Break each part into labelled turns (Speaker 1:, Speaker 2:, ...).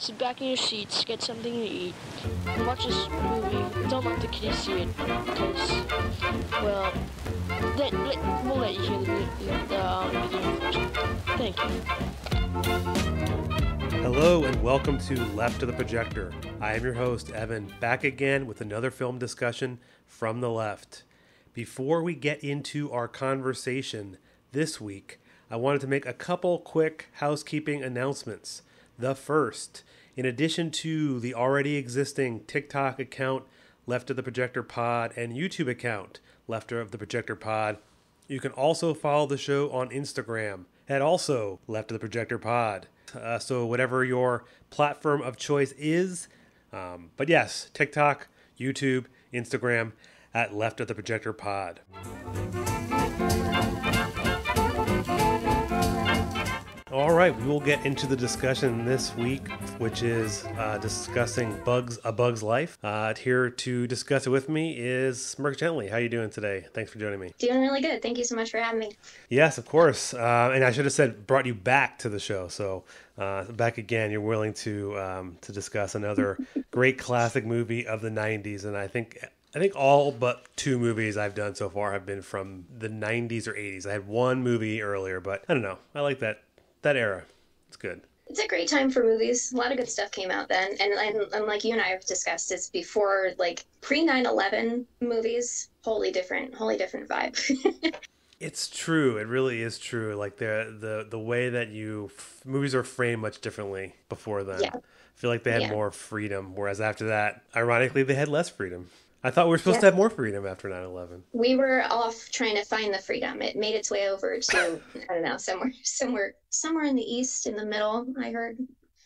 Speaker 1: sit back in your seats, get something to eat, and watch this movie. Don't let the kids see it, because, well, let, let, we'll let you hear the, the, um, beginning first. Thank you.
Speaker 2: Hello and welcome to Left of the Projector. I am your host, Evan, back again with another film discussion from the left. Before we get into our conversation this week, I wanted to make a couple quick housekeeping announcements. The first, in addition to the already existing TikTok account, Left of the Projector Pod, and YouTube account, Left of the Projector Pod, you can also follow the show on Instagram at also Left of the Projector Pod. Uh, so, whatever your platform of choice is. Um, but yes, TikTok, YouTube, Instagram at Left of the Projector Pod. All right, we will get into the discussion this week, which is uh, discussing bugs, a bug's life. Uh, here to discuss it with me is Smirk Gently. How are you doing today? Thanks for joining me.
Speaker 3: Doing really good. Thank you so much for having me.
Speaker 2: Yes, of course. Uh, and I should have said brought you back to the show. So uh, back again, you're willing to um, to discuss another great classic movie of the '90s, and I think I think all but two movies I've done so far have been from the 90s or 80s. I had one movie earlier, but I don't know. I like that that era. It's good.
Speaker 3: It's a great time for movies. A lot of good stuff came out then, and, and, and like you and I have discussed, it's before like pre 9/11 movies. Wholly different, wholly different vibe.
Speaker 2: it's true. It really is true. Like the the the way that you f- movies are framed much differently before then. Yeah. I feel like they had yeah. more freedom, whereas after that, ironically, they had less freedom. I thought we were supposed yeah. to have more freedom after 9/11.
Speaker 3: We were off trying to find the freedom. It made its way over to I don't know somewhere somewhere somewhere in the east in the middle. I heard.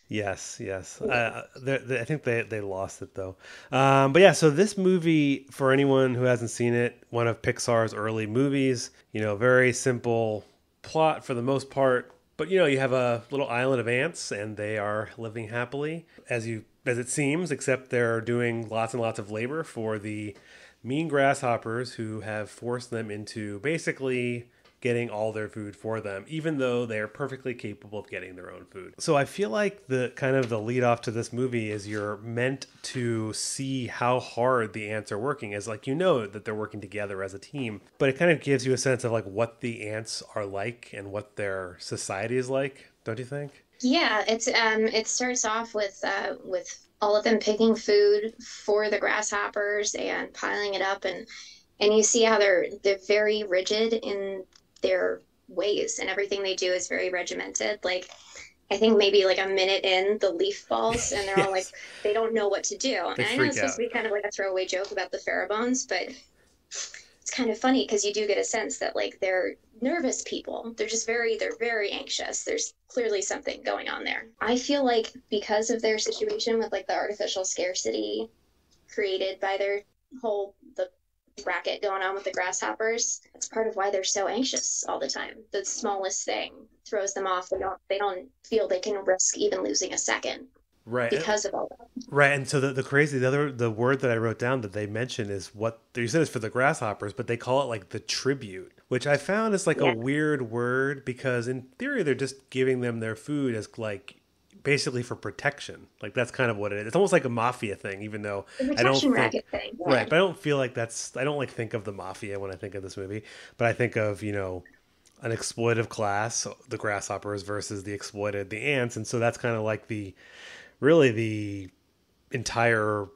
Speaker 2: Yes, yes. Uh, they, they, I think they they lost it though. Um, but yeah, so this movie for anyone who hasn't seen it, one of Pixar's early movies. You know, very simple plot for the most part. But you know, you have a little island of ants, and they are living happily, as you as it seems, except they're doing lots and lots of labor for the mean grasshoppers who have forced them into basically getting all their food for them, even though they're perfectly capable of getting their own food. So I feel like the kind of the lead off to this movie is you're meant to see how hard the ants are working, as like you know that they're working together as a team, but it kind of gives you a sense of like what the ants are like and what their society is like, don't you think?
Speaker 3: Yeah, it's um, it starts off with uh, with all of them picking food for the grasshoppers and piling it up, and and you see how they're they're very rigid in their ways, and everything they do is very regimented. Like I think maybe like a minute in, the leaf falls, and they're yes. all like they don't know what to do. They and I know it's supposed to be kind of like a throwaway joke about the pheromones, but kind of funny because you do get a sense that like they're nervous people. They're just very they're very anxious. There's clearly something going on there. I feel like because of their situation with like the artificial scarcity created by their whole the racket going on with the grasshoppers, that's part of why they're so anxious all the time. The smallest thing throws them off. They don't they don't feel they can risk even losing a second
Speaker 2: right
Speaker 3: because of all that
Speaker 2: right and so the, the crazy the other the word that i wrote down that they mention is what you said is for the grasshoppers but they call it like the tribute which i found is like yeah. a weird word because in theory they're just giving them their food as like basically for protection like that's kind of what it is it's almost like a mafia thing even though
Speaker 3: i don't think,
Speaker 2: thing, yeah. right but i don't feel like that's i don't like think of the mafia when i think of this movie but i think of you know an exploitive class the grasshoppers versus the exploited the ants and so that's kind of like the really the entire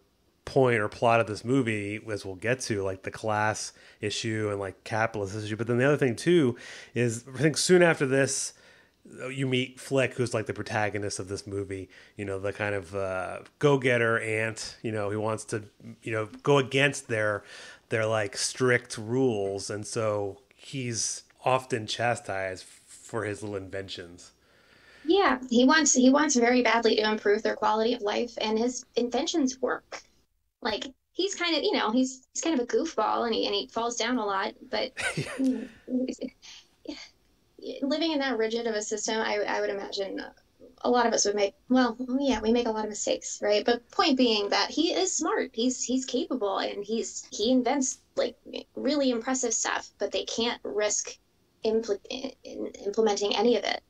Speaker 2: point or plot of this movie, as we'll get to, like the class issue and like capitalist issue. But then the other thing too is I think soon after this, you meet Flick, who's like the protagonist of this movie. You know, the kind of uh, go-getter ant. You know, he wants to you know go against their their like strict rules, and so he's often chastised for his little inventions.
Speaker 3: Yeah, he wants he wants very badly to improve their quality of life, and his inventions work. Like he's kind of you know he's he's kind of a goofball, and he and he falls down a lot, but. living in that rigid of a system, I, I would imagine a lot of us would make well yeah we make a lot of mistakes right but point being that he is smart he's he's capable and he's he invents like really impressive stuff but they can't risk impl- in implementing any of it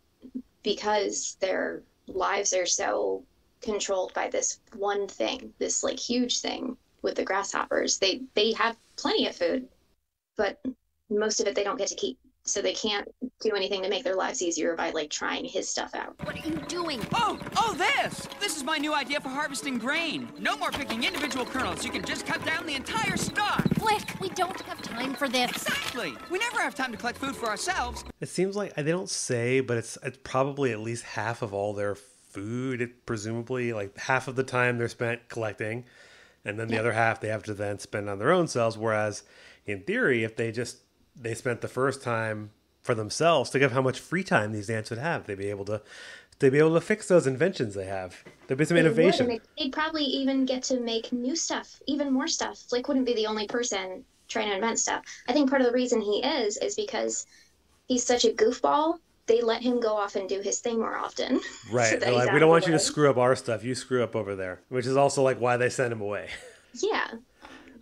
Speaker 3: because their lives are so controlled by this one thing, this like huge thing with the grasshoppers. They they have plenty of food, but most of it they don't get to keep. So they can't do anything to make their lives easier by like trying his stuff out.
Speaker 4: What are you doing?
Speaker 5: Oh, oh, this! This is my new idea for harvesting grain. No more picking individual kernels. You can just cut down the entire stalk.
Speaker 4: Flick, we don't have time for this.
Speaker 5: Exactly. We never have time to collect food for ourselves.
Speaker 2: It seems like they don't say, but it's it's probably at least half of all their food. It, presumably, like half of the time they're spent collecting, and then the other half they have to then spend on their own selves. Whereas, in theory, if they just they spent the first time for themselves, think of how much free time these ants would have. They'd be able to they'd be able to fix those inventions they have. There'd be some
Speaker 3: They
Speaker 2: innovation.
Speaker 3: and They'd probably even get to make new stuff, even more stuff. Flick wouldn't be the only person trying to invent stuff. I think part of the reason he is is because he's such a goofball. They let him go off and do his thing more often.
Speaker 2: Right. They're like, we don't want you to screw up our stuff. You screw up over there. Which is also like why they send him away.
Speaker 3: Yeah,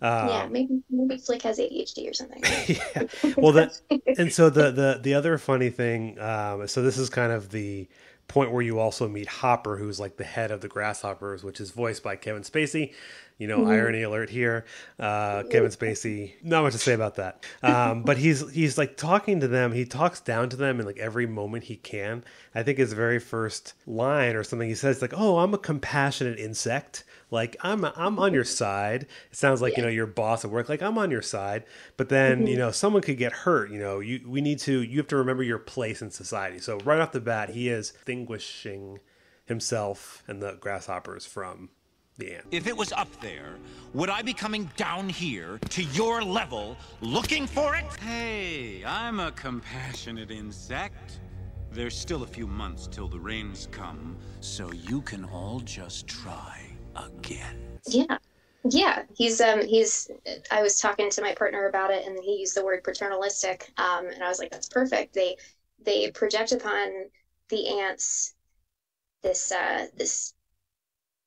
Speaker 2: Um,
Speaker 3: yeah. Maybe maybe Flick has ADHD or something.
Speaker 2: yeah. Well, that and so the the the other funny thing. Um, so this is kind of the point where you also meet Hopper, who's like the head of the Grasshoppers, which is voiced by Kevin Spacey. You know, irony alert here. Uh, Kevin Spacey. Not much to say about that. Um, but he's he's like talking to them. He talks down to them in like every moment he can. I think his very first line or something he says like, "Oh, I'm a compassionate insect." Like I'm I'm on your side. It sounds like you know your boss at work. Like I'm on your side. But then you know someone could get hurt. You know you we need to you have to remember your place in society. So right off the bat, he is distinguishing himself and the grasshoppers from the ant.
Speaker 6: If it was up there, would I be coming down here to your level looking for it?
Speaker 7: Hey, I'm a compassionate insect. There's still a few months till the rains come, so you can all just try again.
Speaker 3: Yeah. Yeah, he's um he's I was talking to my partner about it and he used the word paternalistic um and I was like that's perfect. They they project upon the ants this uh this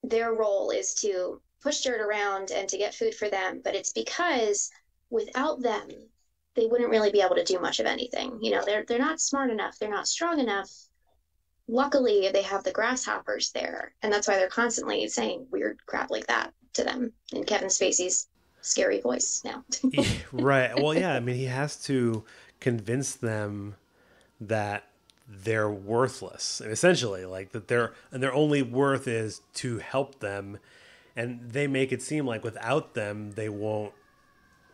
Speaker 3: their role is to push dirt around and to get food for them, but it's because without them they wouldn't really be able to do much of anything. You know, they're they're not smart enough, they're not strong enough. Luckily, they have the grasshoppers there, and that's why they're constantly saying weird crap like that to them in Kevin Spacey's scary voice now.
Speaker 2: right. Well, yeah. I mean, he has to convince them that they're worthless, and essentially, like that their and their only worth is to help them, and they make it seem like without them they won't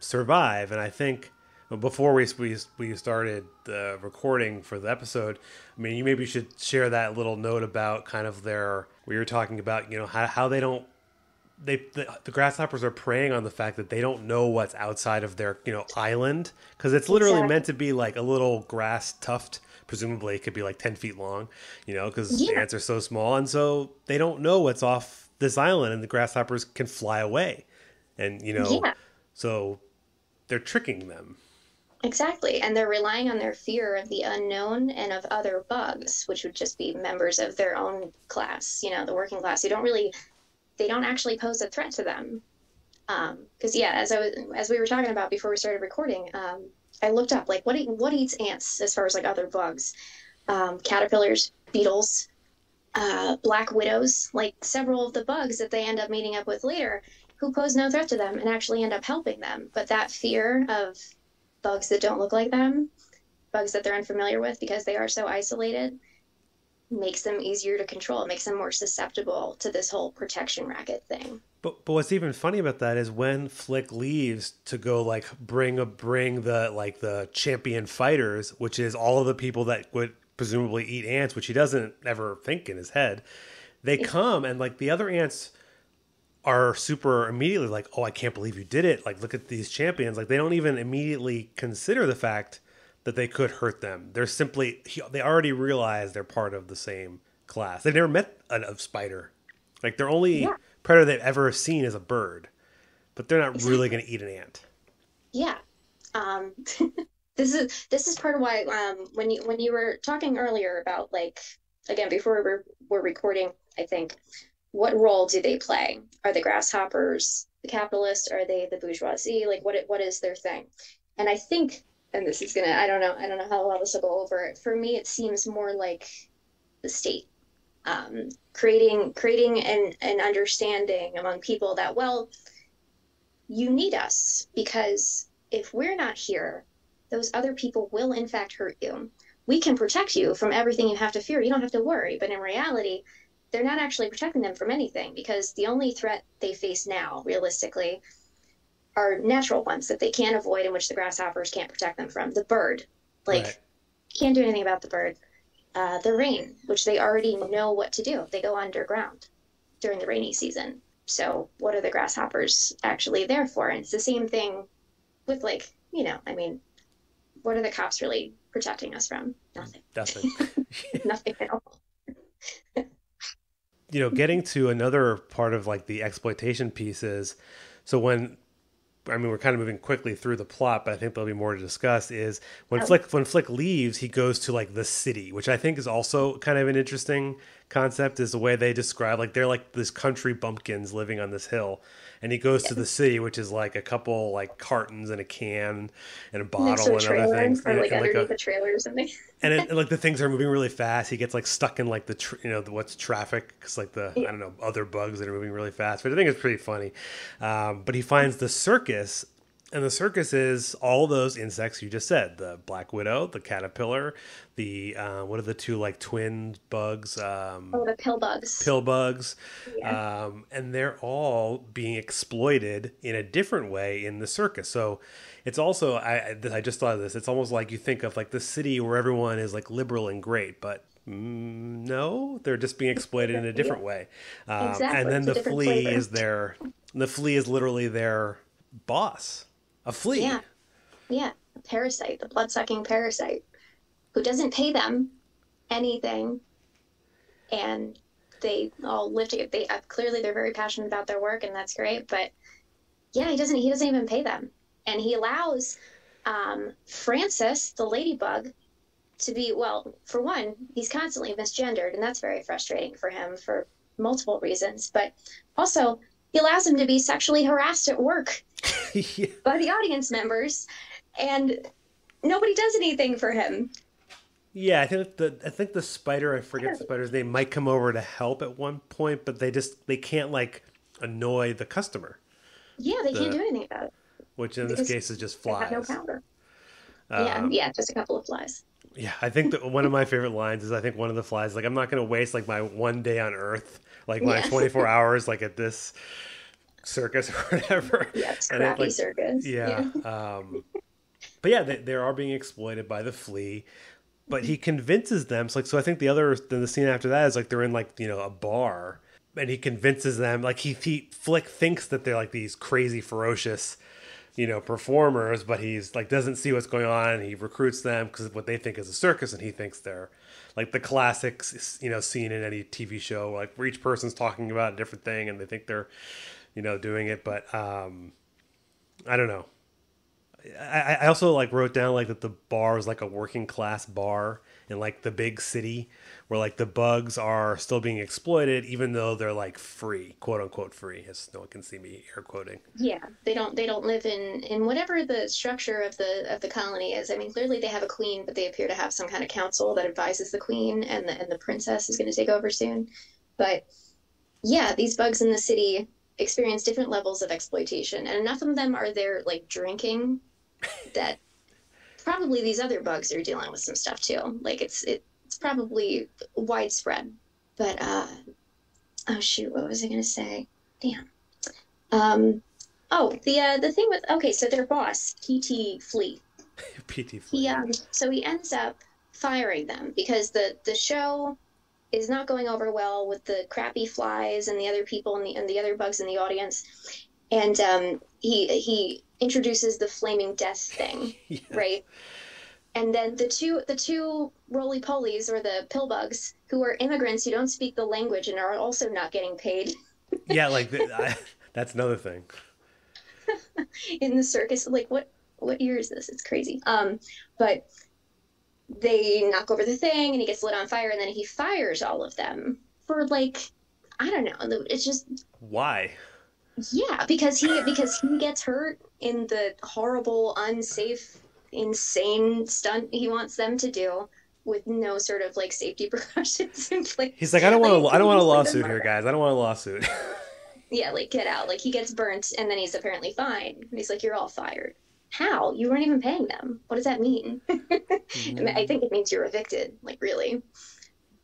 Speaker 2: survive. And I think before we we we started the recording for the episode, I mean, you maybe should share that little note about kind of their. We were talking about, you know, how how they don't they the, the grasshoppers are preying on the fact that they don't know what's outside of their you know island because it's literally
Speaker 3: Exactly.
Speaker 2: meant to be like a little grass tuft presumably it could be like 10 feet long you know because
Speaker 3: Yeah.
Speaker 2: ants are so small and so they don't know what's off this island and the grasshoppers can fly away and you know
Speaker 3: Yeah.
Speaker 2: so they're tricking them
Speaker 3: Exactly. And they're relying on their fear of the unknown and of other bugs, which would just be members of their own class, you know, the working class who don't really, they don't actually pose a threat to them. Because yeah, as I was, as we were talking about before we started recording, um, I looked up like what eat, what eats ants as far as like other bugs, um, caterpillars, beetles, uh, black widows, like several of the bugs that they end up meeting up with later, who pose no threat to them and actually end up helping them. But that fear of bugs that don't look like them, bugs that they're unfamiliar with because they are so isolated, makes them easier to control. Makes them more susceptible to this whole protection racket thing.
Speaker 2: But but what's even funny about that is when Flick leaves to go like bring a bring the like the champion fighters, which is all of the people that would presumably eat ants, which he doesn't ever think in his head. They come and like the other ants are super immediately like, "Oh, I can't believe you did it." Like look at these champions. Like they don't even immediately consider the fact that they could hurt them. They're simply they already realize they're part of the same class. They've never met a, a spider. Like they're only
Speaker 3: Yeah.
Speaker 2: Predator they've ever seen is a bird, but they're not really going to eat an ant.
Speaker 3: Yeah. Um, this is this is part of why um, when you when you were talking earlier about like again before we were, were recording, I think what role do they play? Are the grasshoppers the capitalists? Are they the bourgeoisie? Like what what is their thing? And I think, and this is gonna I don't know I don't know how well this will go over. For me, it seems more like the state. Um, creating creating an, an understanding among people that well you need us because if we're not here those other people will in fact hurt you. We can protect you from everything you have to fear. You don't have to worry. But in reality they're not actually protecting them from anything because the only threat they face now realistically are natural ones that they can't avoid in which the grasshoppers can't protect them from. The bird. Like
Speaker 2: Right.
Speaker 3: can't do anything about the bird uh, the rain, which they already know what to do. They go underground during the rainy season. So, what are the grasshoppers actually there for? And it's the same thing with, like, you know, I mean, what are the cops really protecting us from? Nothing.
Speaker 2: Nothing.
Speaker 3: Nothing at all.
Speaker 2: you know, getting to another part of like the exploitation pieces. So when I mean, we're kind of moving quickly through the plot, but I think there'll be more to discuss. Is when
Speaker 3: Oh.
Speaker 2: Flick when Flick leaves, he goes to like the city, which I think is also kind of an interesting concept. Is the way they describe like they're like this country bumpkins living on this hill, and he goes to the city, which is like a couple like cartons and a can and a bottle and other things,
Speaker 3: or
Speaker 2: and-
Speaker 3: like
Speaker 2: and, like,
Speaker 3: underneath
Speaker 2: a-
Speaker 3: a trailer or something.
Speaker 2: and it, like the things are moving really fast. He gets like stuck in like the tr- you know the, what's traffic because like the I don't know other bugs that are moving really fast. But I think it's pretty funny. Um, but he finds the circus, and the circus is all those insects you just said: the black widow, the caterpillar, the uh, what are the two like twin bugs? Um,
Speaker 3: Oh, the pill bugs.
Speaker 2: pill bugs, um, and they're all being exploited in a different way in the circus. So it's also I I I just thought of this. It's almost like you think of like the city where everyone is like liberal and great, but. Mm, no, they're just being exploited in a different way, um,
Speaker 3: Exactly,
Speaker 2: and then
Speaker 3: it's
Speaker 2: the flea
Speaker 3: flavor.
Speaker 2: is their the flea is literally their boss, a flea.
Speaker 3: Yeah. Yeah. A parasite, the blood sucking parasite, who doesn't pay them anything. And they all live together. They uh, clearly they're very passionate about their work, and that's great. But yeah, he doesn't. He doesn't even pay them, and he allows um, Francis, the ladybug, to be well. For one, he's constantly misgendered, and that's very frustrating for him for multiple reasons. But also, he allows him to be sexually harassed at work
Speaker 2: Yeah.
Speaker 3: by the audience members, and nobody does anything for him.
Speaker 2: Yeah, I think the I think the spider I forget the spider's name might come over to help at one point, but they just they can't like annoy the customer,
Speaker 3: Yeah, they can't do anything about it.
Speaker 2: which in this case is just
Speaker 3: have no
Speaker 2: flies.
Speaker 3: counter. yeah,
Speaker 2: Um,
Speaker 3: yeah, just a couple of flies.
Speaker 2: Yeah, I think that one of my favorite lines is I think one of the flies like I'm not going to waste like my one day on Earth, like my
Speaker 3: Yeah.
Speaker 2: 24 hours like at this circus or whatever.
Speaker 3: Yeah, it's
Speaker 2: And it,
Speaker 3: crappy
Speaker 2: like,
Speaker 3: circus.
Speaker 2: Yeah. um, but yeah, they, they are being exploited by the flea. But he convinces them. So like, so I think the other then the scene after that is like they're in like you know a bar, and he convinces them like he, he Flick thinks that they're like these crazy ferocious, you know, performers, but he's like doesn't see what's going on. He recruits them because what they think is a circus, and he thinks they're like the classics, you know, scene in any TV show, like where each person's talking about a different thing, and they think they're, you know, doing it. But um, I don't know. I, I also like wrote down like that the bar was like a working class bar in like the big city where like the bugs are still being exploited even though they're like free quote unquote free as no one can see me air quoting
Speaker 3: Yeah, they don't they don't live in in whatever the structure of the of the colony is. I mean, clearly they have a queen, but they appear to have some kind of council that advises the queen, and the and the princess is going to take over soon. But yeah, these bugs in the city experience different levels of exploitation, and enough of them are there like drinking that probably these other bugs are dealing with some stuff too. Like it's it, it's probably widespread. But uh, oh shoot, what was I going to say? Damn. Um, oh, the uh, the thing with okay, so their boss, PT Flea,
Speaker 2: pt
Speaker 3: he um, so he ends up firing them because the the show is not going over well with the crappy flies and the other people and the and the other bugs in the audience, and um, he he introduces the flaming death thing,
Speaker 2: Yeah.
Speaker 3: right? And then the two the two roly polies or the pill bugs who are immigrants who don't speak the language and are also not getting paid
Speaker 2: yeah like the, I, that's another thing
Speaker 3: in the circus. Like what what year is this? It's crazy. Um, but they knock over the thing and he gets lit on fire and then he fires all of them for like I don't know. It's just
Speaker 2: why
Speaker 3: yeah, because he because he gets hurt in the horrible, unsafe, insane stunt he wants them to do. with no sort of like safety precautions in place.
Speaker 2: He's like, I don't want to. I don't want a lawsuit here, guys. I don't want a lawsuit.
Speaker 3: Yeah, like get out. Like he gets burnt and then he's apparently fine. And he's like, You're all fired. How? You weren't even paying them. What does that mean? I, mean, I think it means you're evicted, like really.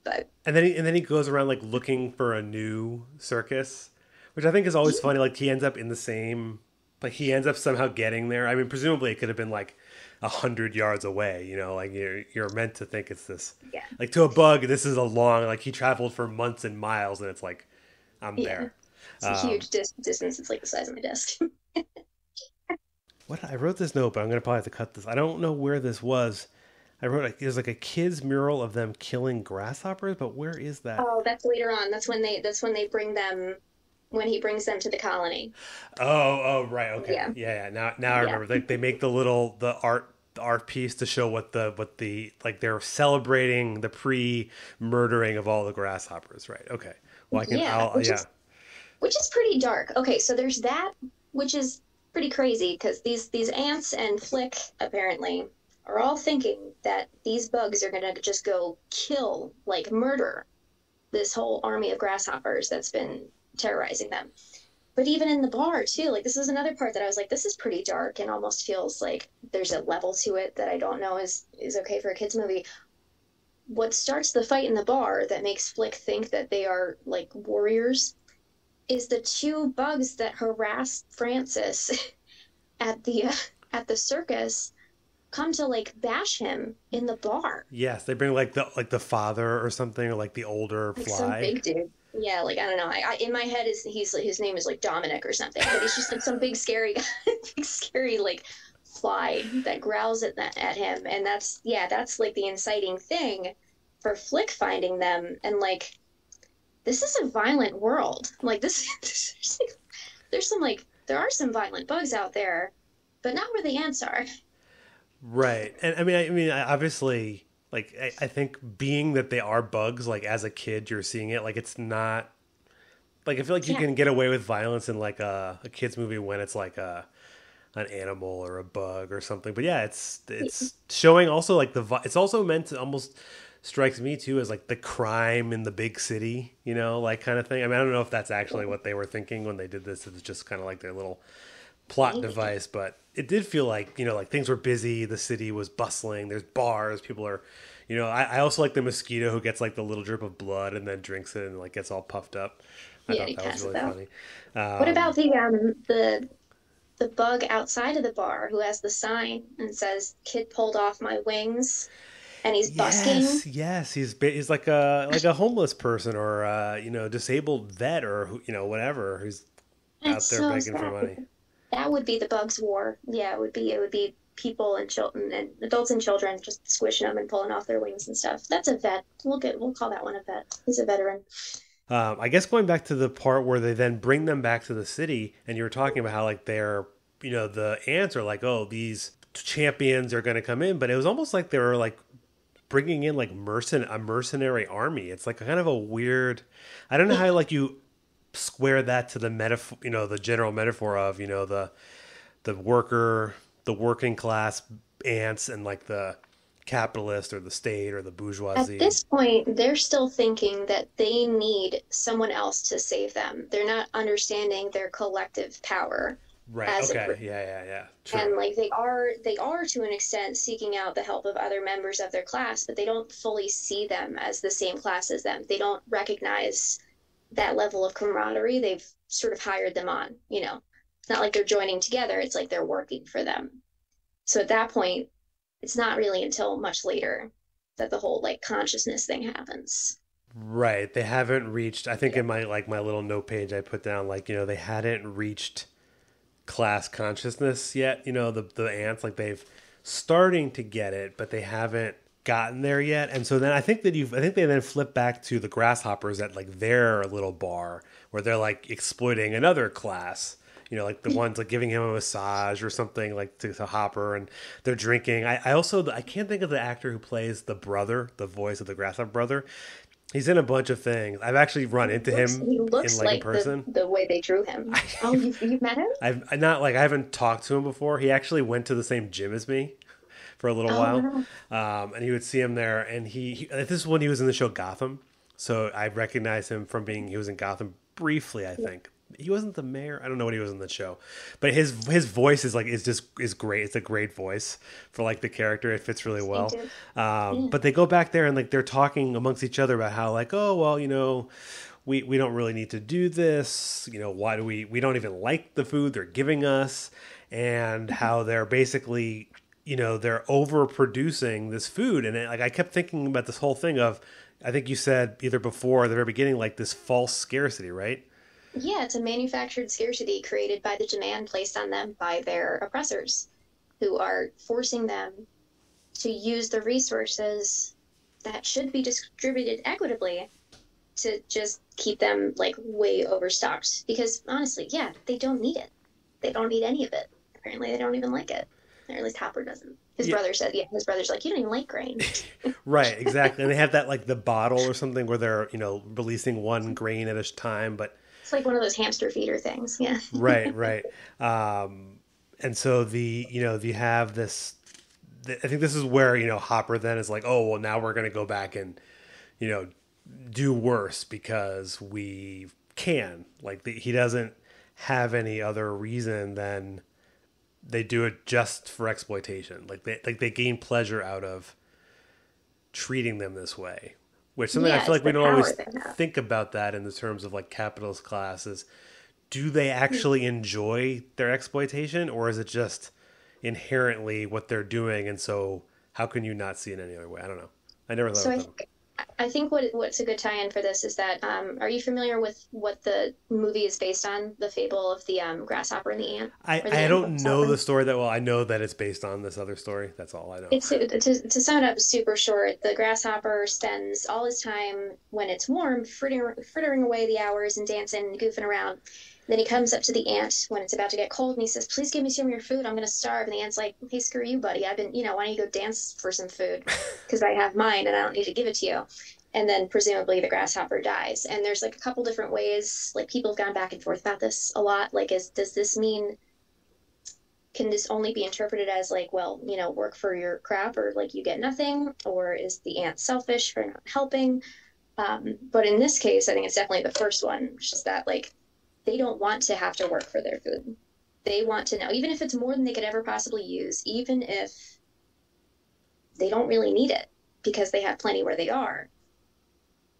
Speaker 3: But
Speaker 2: and then he, and then he goes around like looking for a new circus, which I think is always funny. Like he ends up in the same. Like he ends up somehow getting there. I mean, presumably it could have been like a hundred yards away. You know, like you're you're meant to think it's this.
Speaker 3: Yeah.
Speaker 2: Like to a bug, this is a long. Like he traveled for months and miles, and it's like, I'm
Speaker 3: Yeah.
Speaker 2: there.
Speaker 3: it's a
Speaker 2: Um,
Speaker 3: huge dis- distance. It's like the size of my desk.
Speaker 2: What I wrote this note, but I'm gonna probably have to cut this. I don't know where this was. I wrote like there's like a kids mural of them killing grasshoppers, but where is that?
Speaker 3: oh, that's later on. That's when they. That's when they bring them. When he brings them to the colony.
Speaker 2: Oh, oh, right, okay, yeah,
Speaker 3: Yeah.
Speaker 2: yeah. Now, now I
Speaker 3: Yeah.
Speaker 2: remember. They, they make the little the art the art piece to show what the what the like they're celebrating the pre murdering of all the grasshoppers, right? Okay. Well, I can.
Speaker 3: Yeah,
Speaker 2: I'll,
Speaker 3: which
Speaker 2: yeah.
Speaker 3: is- which is pretty dark. Okay, so there's that, which is pretty crazy because these these ants and Flick apparently are all thinking that these bugs are gonna just go kill, like murder, this whole army of grasshoppers that's been terrorizing them. But even in the bar too, like this is another part that I was like, this is pretty dark and almost feels like there's a level to it that I don't know is is okay for a kids movie. What starts the fight in the bar that makes Flick think that they are like warriors is the two bugs that harass Francis at the uh, at the circus come to like bash him in the bar.
Speaker 2: Yes, they bring like the like the father or something, or like the older
Speaker 3: Like some big dude. Yeah, like I don't know. I, I in my head is he's his name is like Dominic or something, but he's just like some big scary, big scary like fly that growls at that at him, and that's yeah, that's like the inciting thing for Flick finding them, and like this is a violent world. Like this, there's, like, there's some like there are some violent bugs out there, but not where the ants are.
Speaker 2: Right. And I mean, I, I mean, I- obviously, like, I, I think being that they are bugs, like, as a kid, you're seeing it, like, it's not, like, I feel like you
Speaker 3: Yeah.
Speaker 2: can get away with violence in, like, a, a kid's movie when it's, like, a, an animal or a bug or something. But yeah, it's, it's showing also, like, the, it's also meant to almost strikes me, too, as, like, the crime in the big city, you know, like, kind of thing. I mean, I don't know if that's actually what they were thinking when they did this. It's just kind of like their little plot
Speaker 3: Maybe.
Speaker 2: device, but it did feel like you know, like things were busy. The city was bustling. There's bars. People are, you know. I, I also like the mosquito who gets like the little drip of blood and then drinks it and like gets all puffed up. I
Speaker 3: Yeah,
Speaker 2: thought that was really
Speaker 3: out.
Speaker 2: funny. Um,
Speaker 3: What about the um the the bug outside of the bar who has the sign and says "Kid pulled off my wings," and he's busking.
Speaker 2: Yes, yes, he's he's like a like a homeless person or uh, you know disabled vet or you know whatever who's out there
Speaker 3: so
Speaker 2: begging for money.
Speaker 3: That would be the bugs' war. Yeah, it would be. It would be people and children and adults and children just squishing them and pulling off their wings and stuff. That's a vet. We'll get. We'll call that one a vet. He's a veteran.
Speaker 2: Um, I guess going back to the part where they then bring them back to the city, and you were talking about how like they're, you know, the ants are like, oh, these champions are going to come in, but it was almost like they were like bringing in like mercen a mercenary army. It's like kind of a weird. I don't know how like you square that to the metaphor, you know, the general metaphor of you know the the worker, the working class ants, and like the capitalist or the state or the bourgeoisie.
Speaker 3: At this point, they're still thinking that they need someone else to save them. They're not understanding their collective power.
Speaker 2: Right? Okay. Yeah. Yeah. Yeah. True.
Speaker 3: and like they are they are to an extent seeking out the help of other members of their class but they don't fully see them as the same class as them they don't recognize that level of camaraderie they've sort of hired them on you know it's not like they're joining together it's like they're working for them so at that point it's not really until much later that the whole like consciousness thing happens
Speaker 2: Right. They haven't reached I think in my like my little note page I put down like, you know, they hadn't reached class consciousness yet, you know, the the ants like they've starting to get it, but they haven't gotten there yet. And so then I think that you I think they then flip back to the grasshoppers at like their little bar where they're like exploiting another class. You know, like the ones like giving him a massage or something like to, to Hopper, and they're drinking. I, I also I can't think of the actor who plays the brother, the voice of the grasshopper brother. He's in a bunch of things. I've actually run into
Speaker 3: Looks-
Speaker 2: him
Speaker 3: he looks
Speaker 2: in like,
Speaker 3: like,
Speaker 2: in person.
Speaker 3: The, the way they drew him oh you've, you've met him
Speaker 2: I've I not like I haven't talked to him before. He actually went to the same gym as me for a little
Speaker 3: Oh,
Speaker 2: while,
Speaker 3: wow.
Speaker 2: um, and you would see him there. And he, he this is when he was in the show Gotham, so I recognize him from being he was in Gotham briefly. I think he wasn't the mayor. I don't know what he was in the show, but his his voice is like is just is great. It's a great voice for like the character. It fits really well. Um, But they go back there and like they're talking amongst each other about how like oh well you know we we don't really need to do this. You know why do we we don't even like the food they're giving us and how they're basically you know they're overproducing this food and it, like I kept thinking about this whole thing of I think you said either before or the very beginning like this false scarcity right
Speaker 3: Yeah, it's a manufactured scarcity created by the demand placed on them by their oppressors, who are forcing them to use the resources that should be distributed equitably to just keep them like way overstocked. Because honestly, yeah, they don't need it. They don't need any of it. Apparently, they don't even like it. Or at least Hopper doesn't. His
Speaker 2: Yeah.
Speaker 3: brother said, yeah, his brother's like, you don't even like grain.
Speaker 2: right exactly and they have that like the bottle or something where they're you know releasing one grain at a time but
Speaker 3: it's like one of those hamster feeder things. Yeah.
Speaker 2: right right um and so the you know you have this th- i think this is where you know hopper then is like oh well now we're going to go back and you know do worse because we can like the, he doesn't have any other reason than they do it just for exploitation like they like they gain pleasure out of treating them this way which something i feel like we don't always
Speaker 3: power they have.
Speaker 2: think about that in the terms of like capitalist classes. Do they hmm. actually enjoy their exploitation or is it just inherently what they're doing and so how can you not see it any other way? I don't know. I never thought
Speaker 3: So I
Speaker 2: of that
Speaker 3: think I think what what's a good tie-in for this is that um, are you familiar with what the movie is based on? The fable of the um, grasshopper and the ant.
Speaker 2: I,
Speaker 3: the
Speaker 2: I don't know the story that well. I know that it's based on this other story. That's all I know.
Speaker 3: It's to, to sum it up super short. The grasshopper spends all his time when it's warm, frittering, frittering away the hours and dancing and goofing around. Then he comes up to the ant when it's about to get cold and he says, "Please give me some of your food. I'm gonna starve." And the ant's like, "Hey, screw you, buddy. I've been, you know, why don't you go dance for some food? Because I have mine and I don't need to give it to you." And then presumably the grasshopper dies. And there's like a couple different ways. Like people have gone back and forth about this a lot. Like, is does this mean can this only be interpreted as like well you know work for your crap or like you get nothing or is the ant selfish for not helping um, but in this case i think it's definitely the first one which is that like they don't want to have to work for their food they want to know even if it's more than they could ever possibly use even if they don't really need it because they have plenty where they are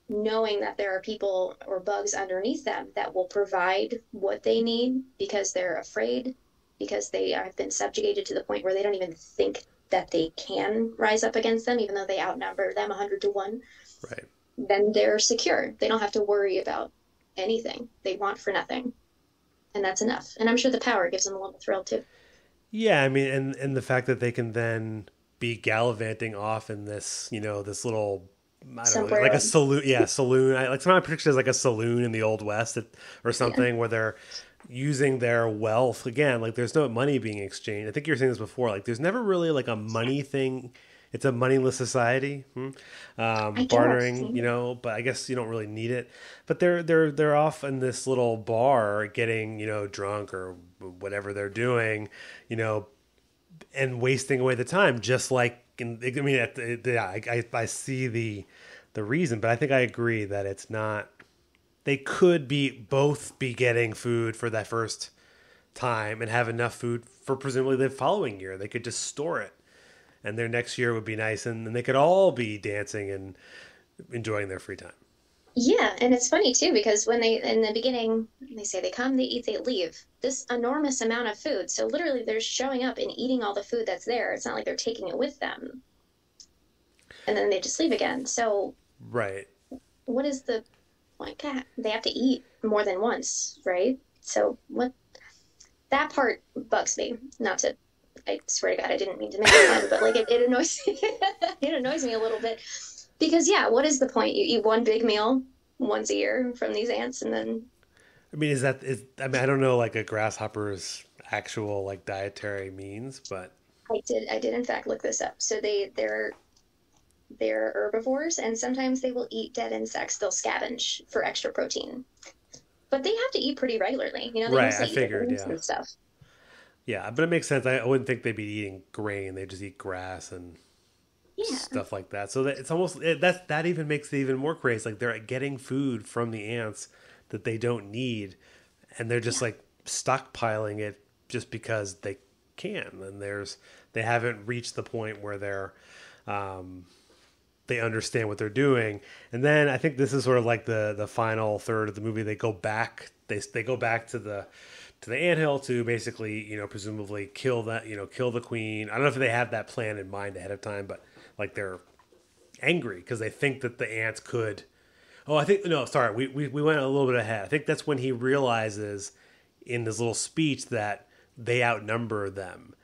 Speaker 3: knowing that there are people or bugs underneath them that will provide what they need because they're afraid because they have been subjugated to the point where they don't even think that they can rise up against them, even though they outnumber them 100 to 1,
Speaker 2: right.
Speaker 3: then they're secure. They don't have to worry about anything. They want for nothing. And that's enough. And I'm sure the power gives them a little thrill too.
Speaker 2: Yeah, I mean, and and the fact that they can then be gallivanting off in this, you know, this little. I don't know, like a saloon, yeah, saloon. I, like some of my pictures like a saloon in the old west, or something where they're using their wealth again. Like there's no money being exchanged. I think you were saying this before. Like there's never really like a money thing. It's a moneyless society, hmm? um, bartering. You know, but I guess you don't really need it. But they're they're they're off in this little bar getting you know drunk or whatever they're doing. You know, and wasting away the time just like in, i mean at the, yeah I, I, I see the the reason but i think i agree that it's not they could be both be getting food for that first time and have enough food for presumably the following year they could just store it and their next year would be nice and then they could all be dancing and enjoying their free time
Speaker 3: Yeah, and it's funny too because when they in the beginning they say they come, they eat, they leave. This enormous amount of food. So literally they're showing up and eating all the food that's there. It's not like they're taking it with them. And then they just leave again. So
Speaker 2: right
Speaker 3: what is the like ah, they have to eat more than once, right? So what that part bugs me. Not to I swear to God I didn't mean to make it fun, but like it, it annoys it annoys me a little bit. Because yeah, what is the point? You eat one big meal once a year from these ants and then
Speaker 2: i mean is that is i mean i don't know like a grasshopper's actual like dietary means but
Speaker 3: I did I did in fact look this up. So they they're they're herbivores and sometimes they will eat dead insects. They'll scavenge for extra protein. But they have to eat pretty regularly. You know, they
Speaker 2: Right, I figured, yeah.
Speaker 3: and stuff.
Speaker 2: Yeah, but it makes sense. I wouldn't think they'd be eating grain. They just eat grass and
Speaker 3: Yeah.
Speaker 2: stuff like that. So that it's almost it, that's that even makes it even more crazy. Like they're getting food from the ants that they don't need, and they're just like stockpiling it just because they can. And there's they haven't reached the point where they're um, they understand what they're doing. And then I think this is sort of like the the final third of the movie. They go back. They they go back to the to the anthill to basically you know presumably kill that you know kill the queen. I don't know if they have that plan in mind ahead of time, but like they're angry because they think that the ants could. Oh, I think no. Sorry, we, we we went a little bit ahead. I think that's when he realizes in this little speech that they outnumber them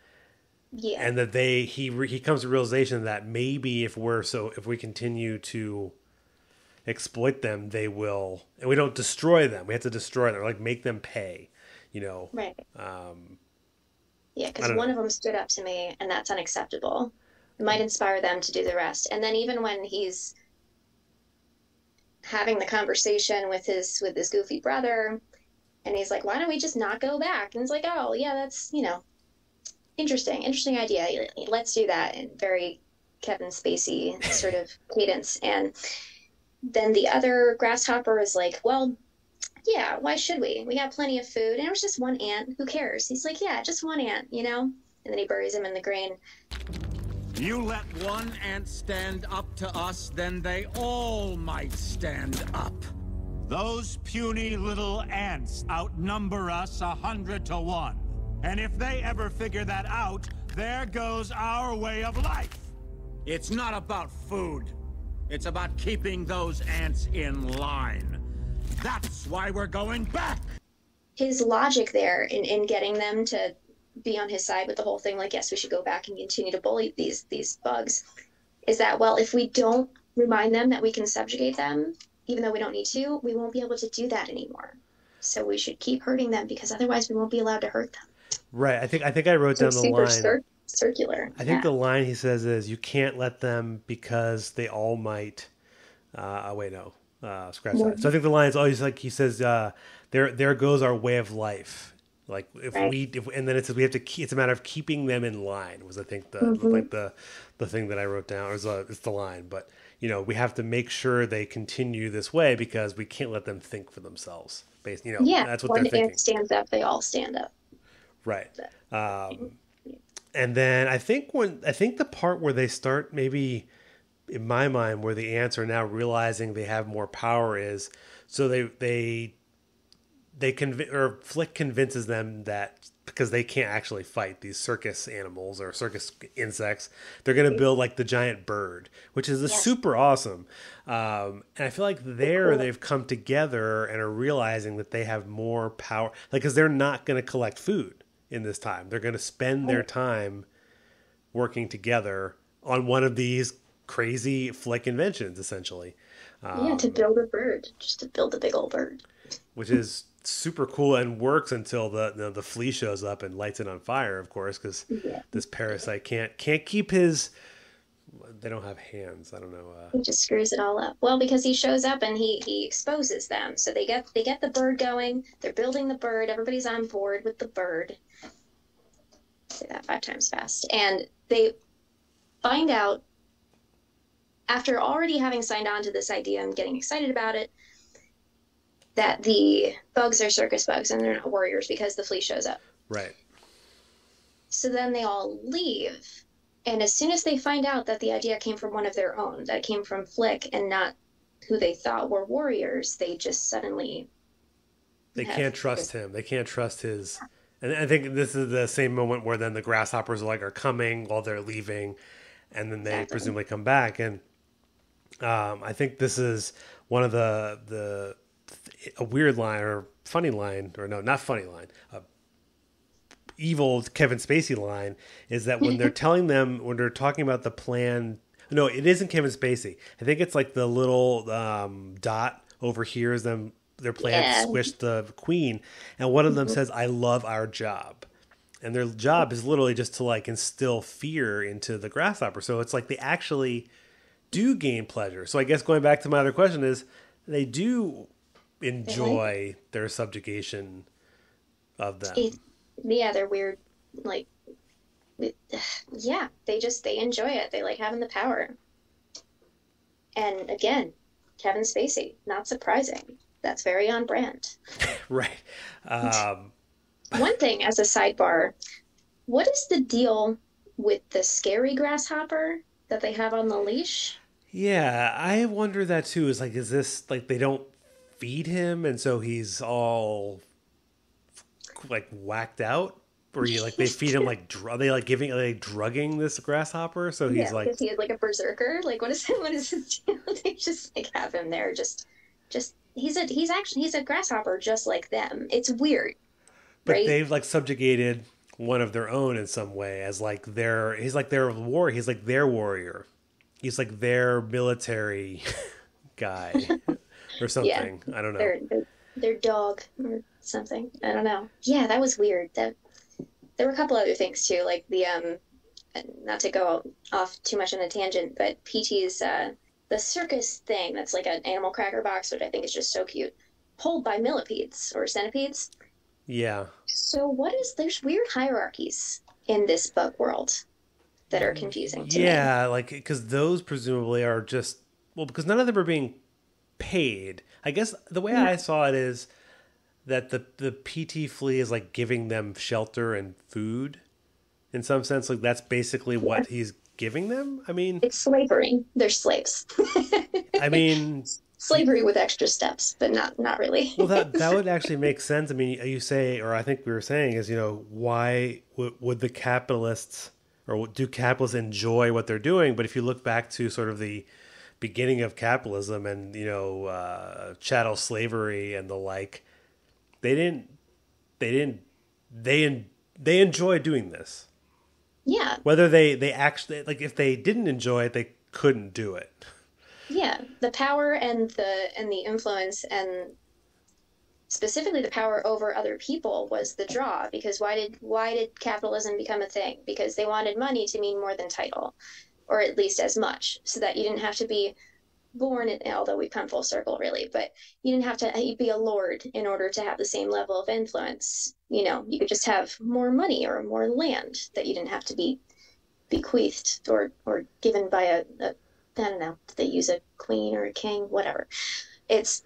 Speaker 3: Yeah.
Speaker 2: and that they he re- he comes to realization that maybe if we're so if we continue to exploit them they will and we don't destroy them we have to destroy them like make them pay you know
Speaker 3: right.
Speaker 2: um
Speaker 3: Yeah, because one
Speaker 2: know.
Speaker 3: of them stood up to me, and that's unacceptable. It might inspire them to do the rest. And then even when he's having the conversation with his with his goofy brother, and he's like, "Why don't we just not go back?" And it's like, "Oh, yeah, that's you know, interesting, interesting idea. Let's do that." And very Kevin Spacey sort of cadence. And then the other grasshopper is like, "Well." Yeah, why should we? We got plenty of food. And it was just one ant. Who cares? He's like, yeah, just one ant, you know? And then he buries him in the grain.
Speaker 7: You let one ant stand up to us, then they all might stand up.
Speaker 6: Those puny little ants outnumber us a hundred to one. And if they ever figure that out, there goes our way of life.
Speaker 7: It's not about food. It's about keeping those ants in line. That's why we're going back.
Speaker 3: His logic there in, in getting them to be on his side with the whole thing, like, yes, we should go back and continue to bully these these bugs, is that well, if we don't remind them that we can subjugate them, even though we don't need to, we won't be able to do that anymore. So we should keep hurting them because otherwise we won't be allowed to hurt them.
Speaker 2: right i think i think i wrote
Speaker 3: So
Speaker 2: down the
Speaker 3: super
Speaker 2: line
Speaker 3: cir- circular.
Speaker 2: i think
Speaker 3: Yeah.
Speaker 2: the line he says is you can't let them because they all might uh oh wait no uh scratch that so i think the line is always like he says uh there there goes our way of life like if
Speaker 3: Right.
Speaker 2: we if, and then it says we have to keep it's a matter of keeping them in line was i think the
Speaker 3: Mm-hmm.
Speaker 2: like the the thing that i wrote down is uh, it's the line but you know we have to make sure they continue this way because we can't let them think for themselves based you know
Speaker 3: yeah,
Speaker 2: that's what
Speaker 3: one
Speaker 2: they're thinking
Speaker 3: stands up, they all stand up.
Speaker 2: Right. Um, and then I think when I think the part where they start maybe in my mind where the ants are now realizing they have more power is so they they they conv- or Flick convinces them that because they can't actually fight these circus animals or circus insects, they're going to build like the giant bird, which is super awesome. Um, and I feel like there
Speaker 3: cool.
Speaker 2: they've come together and are realizing that they have more power, like because they're not going to collect food in this time. They're going to spend their time working together on one of these crazy Flick inventions, essentially
Speaker 3: yeah, to build a bird, just to build a big old bird.
Speaker 2: which is super cool and works until the the, the flea shows up and lights it on fire, of course, because
Speaker 3: Yeah.
Speaker 2: this parasite can't can't keep his. They don't have hands. I don't know. Uh,
Speaker 3: He just screws it all up. Well, because he shows up and he he exposes them. So they get they get the bird going. They're building the bird. Everybody's on board with the bird. Say that five times fast. And they find out after already having signed on to this idea and getting excited about it that the bugs are circus bugs and they're not warriors because the flea shows up.
Speaker 2: right.
Speaker 3: So then they all leave. And as soon as they find out that the idea came from one of their own, that came from Flick and not who they thought were warriors, they just suddenly.
Speaker 2: They can't trust him. They can't trust his. And I think this is the same moment where then the grasshoppers are like are coming while they're leaving, and then they
Speaker 3: Exactly.
Speaker 2: presumably come back. And um, I think this is one of the the a weird line or funny line or no, not funny line. A evil Kevin Spacey line is that when they're telling them when they're talking about the plan. No, it isn't Kevin Spacey. I think it's like the little um, dot over here is them their plan
Speaker 3: Yeah.
Speaker 2: to squish the queen, and one of them says, "I love our job." And their job is literally just to like instill fear into the grasshopper. So it's like they actually do gain pleasure. So I guess going back to my other question is they do enjoy their subjugation of them.
Speaker 3: It, yeah, they're weird like yeah they just they enjoy it they like having the power and again kevin spacey not surprising that's very on brand
Speaker 2: right. Um,
Speaker 3: one thing as a sidebar what is the deal with the scary grasshopper that they have on the leash
Speaker 2: yeah, I wonder that too. Is like, is this like they don't feed him, and so he's all like whacked out, or you like they feed him like dr- are they like giving are they drugging this grasshopper? So he's
Speaker 3: yeah,
Speaker 2: like,
Speaker 3: he is like a berserker. Like, what is what is his deal? they just like have him there, just, just he's a he's actually he's a grasshopper just like them. It's weird,
Speaker 2: but
Speaker 3: right?
Speaker 2: they've like subjugated one of their own in some way as like their he's like their war he's like their warrior he's like their military guy or something i don't know
Speaker 3: Their, their their dog or something. I don't know. Yeah, that was weird. That there were a couple other things too, like the um, not to go off too much on a tangent, but PT's uh, the circus thing that's like an animal cracker box, which I think is just so cute, pulled by millipedes or centipedes.
Speaker 2: yeah
Speaker 3: So what is there's weird hierarchies in this bug world that are mm. confusing to me.
Speaker 2: yeah like because those presumably are just well because none of them are being paid i guess the way i mm-hmm. saw it is that the the pt flea is like giving them shelter and food in some sense like that's basically what he's giving them i mean
Speaker 3: It's slavery. They're slaves.
Speaker 2: i mean
Speaker 3: slavery with extra steps, but not not really.
Speaker 2: well that that would actually make sense i mean you say or i think we were saying is you know why would, would the capitalists or do capitalists enjoy what they're doing? But if you look back to sort of the beginning of capitalism and you know uh, chattel slavery and the like they didn't they didn't they they enjoy doing this.
Speaker 3: Yeah,
Speaker 2: whether they they actually like if they didn't enjoy it they couldn't do it.
Speaker 3: Yeah. The power and the and the influence and specifically the power over other people was the draw. Because why did why did capitalism become a thing? Because they wanted money to mean more than title, or at least as much, so that you didn't have to be born. Although we've come full circle, really, but you didn't have to uh, be a lord in order to have the same level of influence. You know, you could just have more money or more land that you didn't have to be bequeathed or or given by a, a I don't know. They use a queen or a king, whatever. It's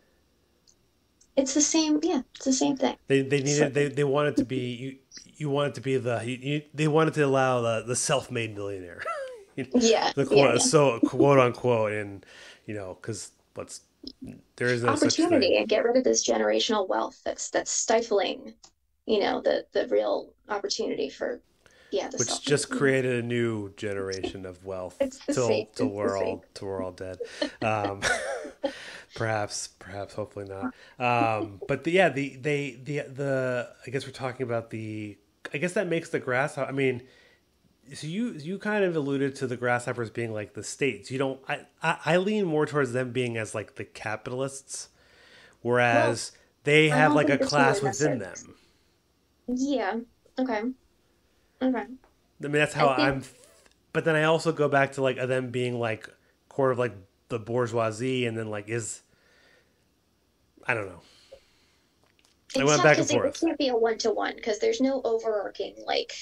Speaker 3: it's the same. Yeah, it's the same thing.
Speaker 2: They they needed
Speaker 3: So-
Speaker 2: they, they wanted to be you you wanted to be the you, you, they wanted to allow the, the self made millionaire. You know,
Speaker 3: Yeah,
Speaker 2: the
Speaker 3: yeah,
Speaker 2: quote,
Speaker 3: yeah.
Speaker 2: so quote unquote, and you know because what's there is no
Speaker 3: Opportunity and get rid of this generational wealth that's that's stifling. You know the the real opportunity for yeah.
Speaker 2: Which just created a new generation of wealth till till we're all till we're all dead. Um, perhaps, perhaps, hopefully not. Um, but the, yeah, the they the the I guess we're talking about the. I guess that makes the grasshopper. I mean, so you you kind of alluded to the grasshoppers being like the states. You don't. I I, I lean more towards them being as like the capitalists, whereas they have like a
Speaker 3: think the two
Speaker 2: class within them.
Speaker 3: yeah. Okay. Okay.
Speaker 2: I mean, that's how
Speaker 3: think-
Speaker 2: I'm. But then I also go back to like them being like quarter of like the bourgeoisie, and then like is I don't know. I went back and forth.
Speaker 3: It can't be a one to one because there's no overarching like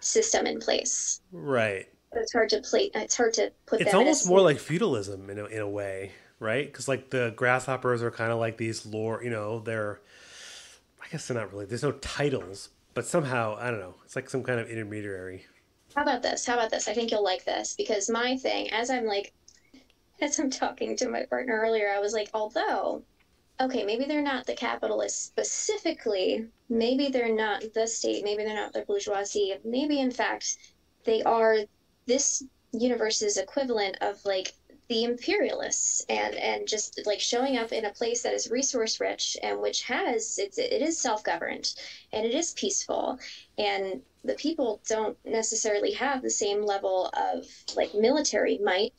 Speaker 3: system in place.
Speaker 2: Right.
Speaker 3: It's hard to play. It's hard to put.
Speaker 2: It's
Speaker 3: them in a
Speaker 2: almost more like feudalism in a, in a way, right? Because like the grasshoppers are kind of like these lore, you know, they're. I guess they're not really. There's no titles, but somehow I don't know. It's like some kind of intermediary.
Speaker 3: How about this? How about this? I think you'll like this because my thing, as I'm like, as I'm talking to my partner earlier, I was like, although, okay, maybe they're not the capitalists specifically, maybe they're not the state, maybe they're not the bourgeoisie, maybe in fact they are this universe's equivalent of like the imperialists and and just like showing up in a place that is resource rich and which has it's it is self-governed and it is peaceful. And the people don't necessarily have the same level of like military might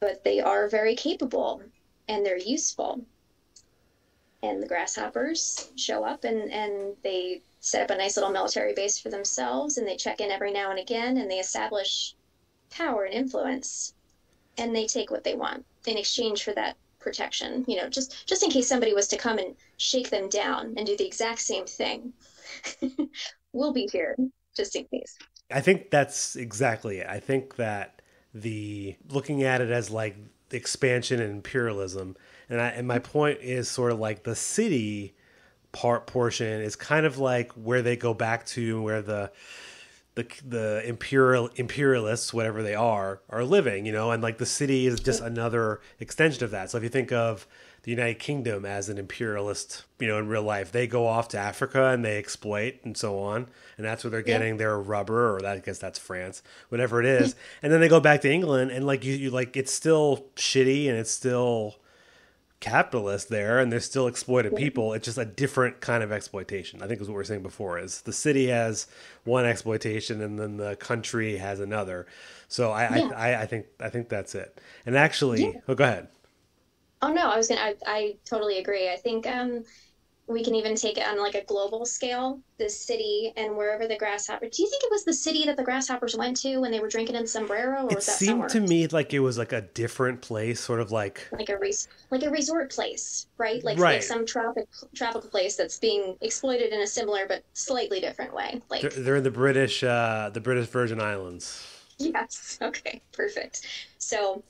Speaker 3: but they are very capable and they're useful. And the grasshoppers show up and and they set up a nice little military base for themselves and they check in every now and again and they establish power and influence and they take what they want in exchange for that protection you know just just in case somebody was to come and shake them down and do the exact same thing we'll be here just in case.
Speaker 2: I think that's exactly it. I think that the looking at it as like expansion and imperialism, and I, and my point is sort of like the city part portion is kind of like where they go back to where the the the imperial imperialists whatever they are are living you know and like the city is just another extension of that. So if you think of the united kingdom as an imperialist you know in real life they go off to africa and they exploit and so on and that's where they're getting their rubber or that, i guess that's france whatever it is. And then they go back to england and like you, you like it's still shitty and it's still capitalist there and they're still exploited people it's just a different kind of exploitation i think is what we are saying before is the city has one exploitation and then the country has another so i
Speaker 3: Yeah.
Speaker 2: I, I, I think i think that's it and actually
Speaker 3: Yeah.
Speaker 2: oh go ahead
Speaker 3: Oh no, I was gonna. I, I totally agree. I think um, we can even take it on like a global scale. The city and wherever the grasshopper. Do you think it was the city that the grasshoppers went to when they were drinking in sombrero, or
Speaker 2: it
Speaker 3: was that
Speaker 2: seemed
Speaker 3: somewhere
Speaker 2: to me like it was like a different place sort of like
Speaker 3: like a res- like a resort place, right? Like
Speaker 2: Right.
Speaker 3: like some tropic tropical place that's being exploited in a similar but slightly different way. Like
Speaker 2: they're, they're in the british uh the british virgin islands
Speaker 3: Yes. Okay. Perfect. So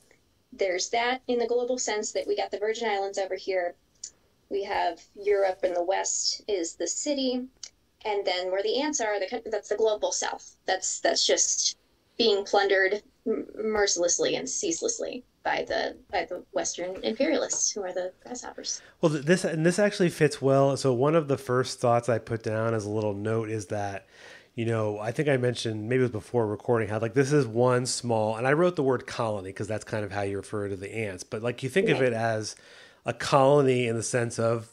Speaker 3: there's that in the global sense that we got the Virgin Islands over here. We have Europe and the west is the city, and then where the ants are, the that's the global south. That's that's just being plundered m- mercilessly and ceaselessly by the by the Western imperialists who are the grasshoppers.
Speaker 2: Well, this and this actually fits well. So one of the first thoughts I put down as a little note is that, you know, I think I mentioned maybe it was before recording how like this is one small, and I wrote the word colony because that's kind of how you refer to the ants. But like you think of it as a colony in the sense of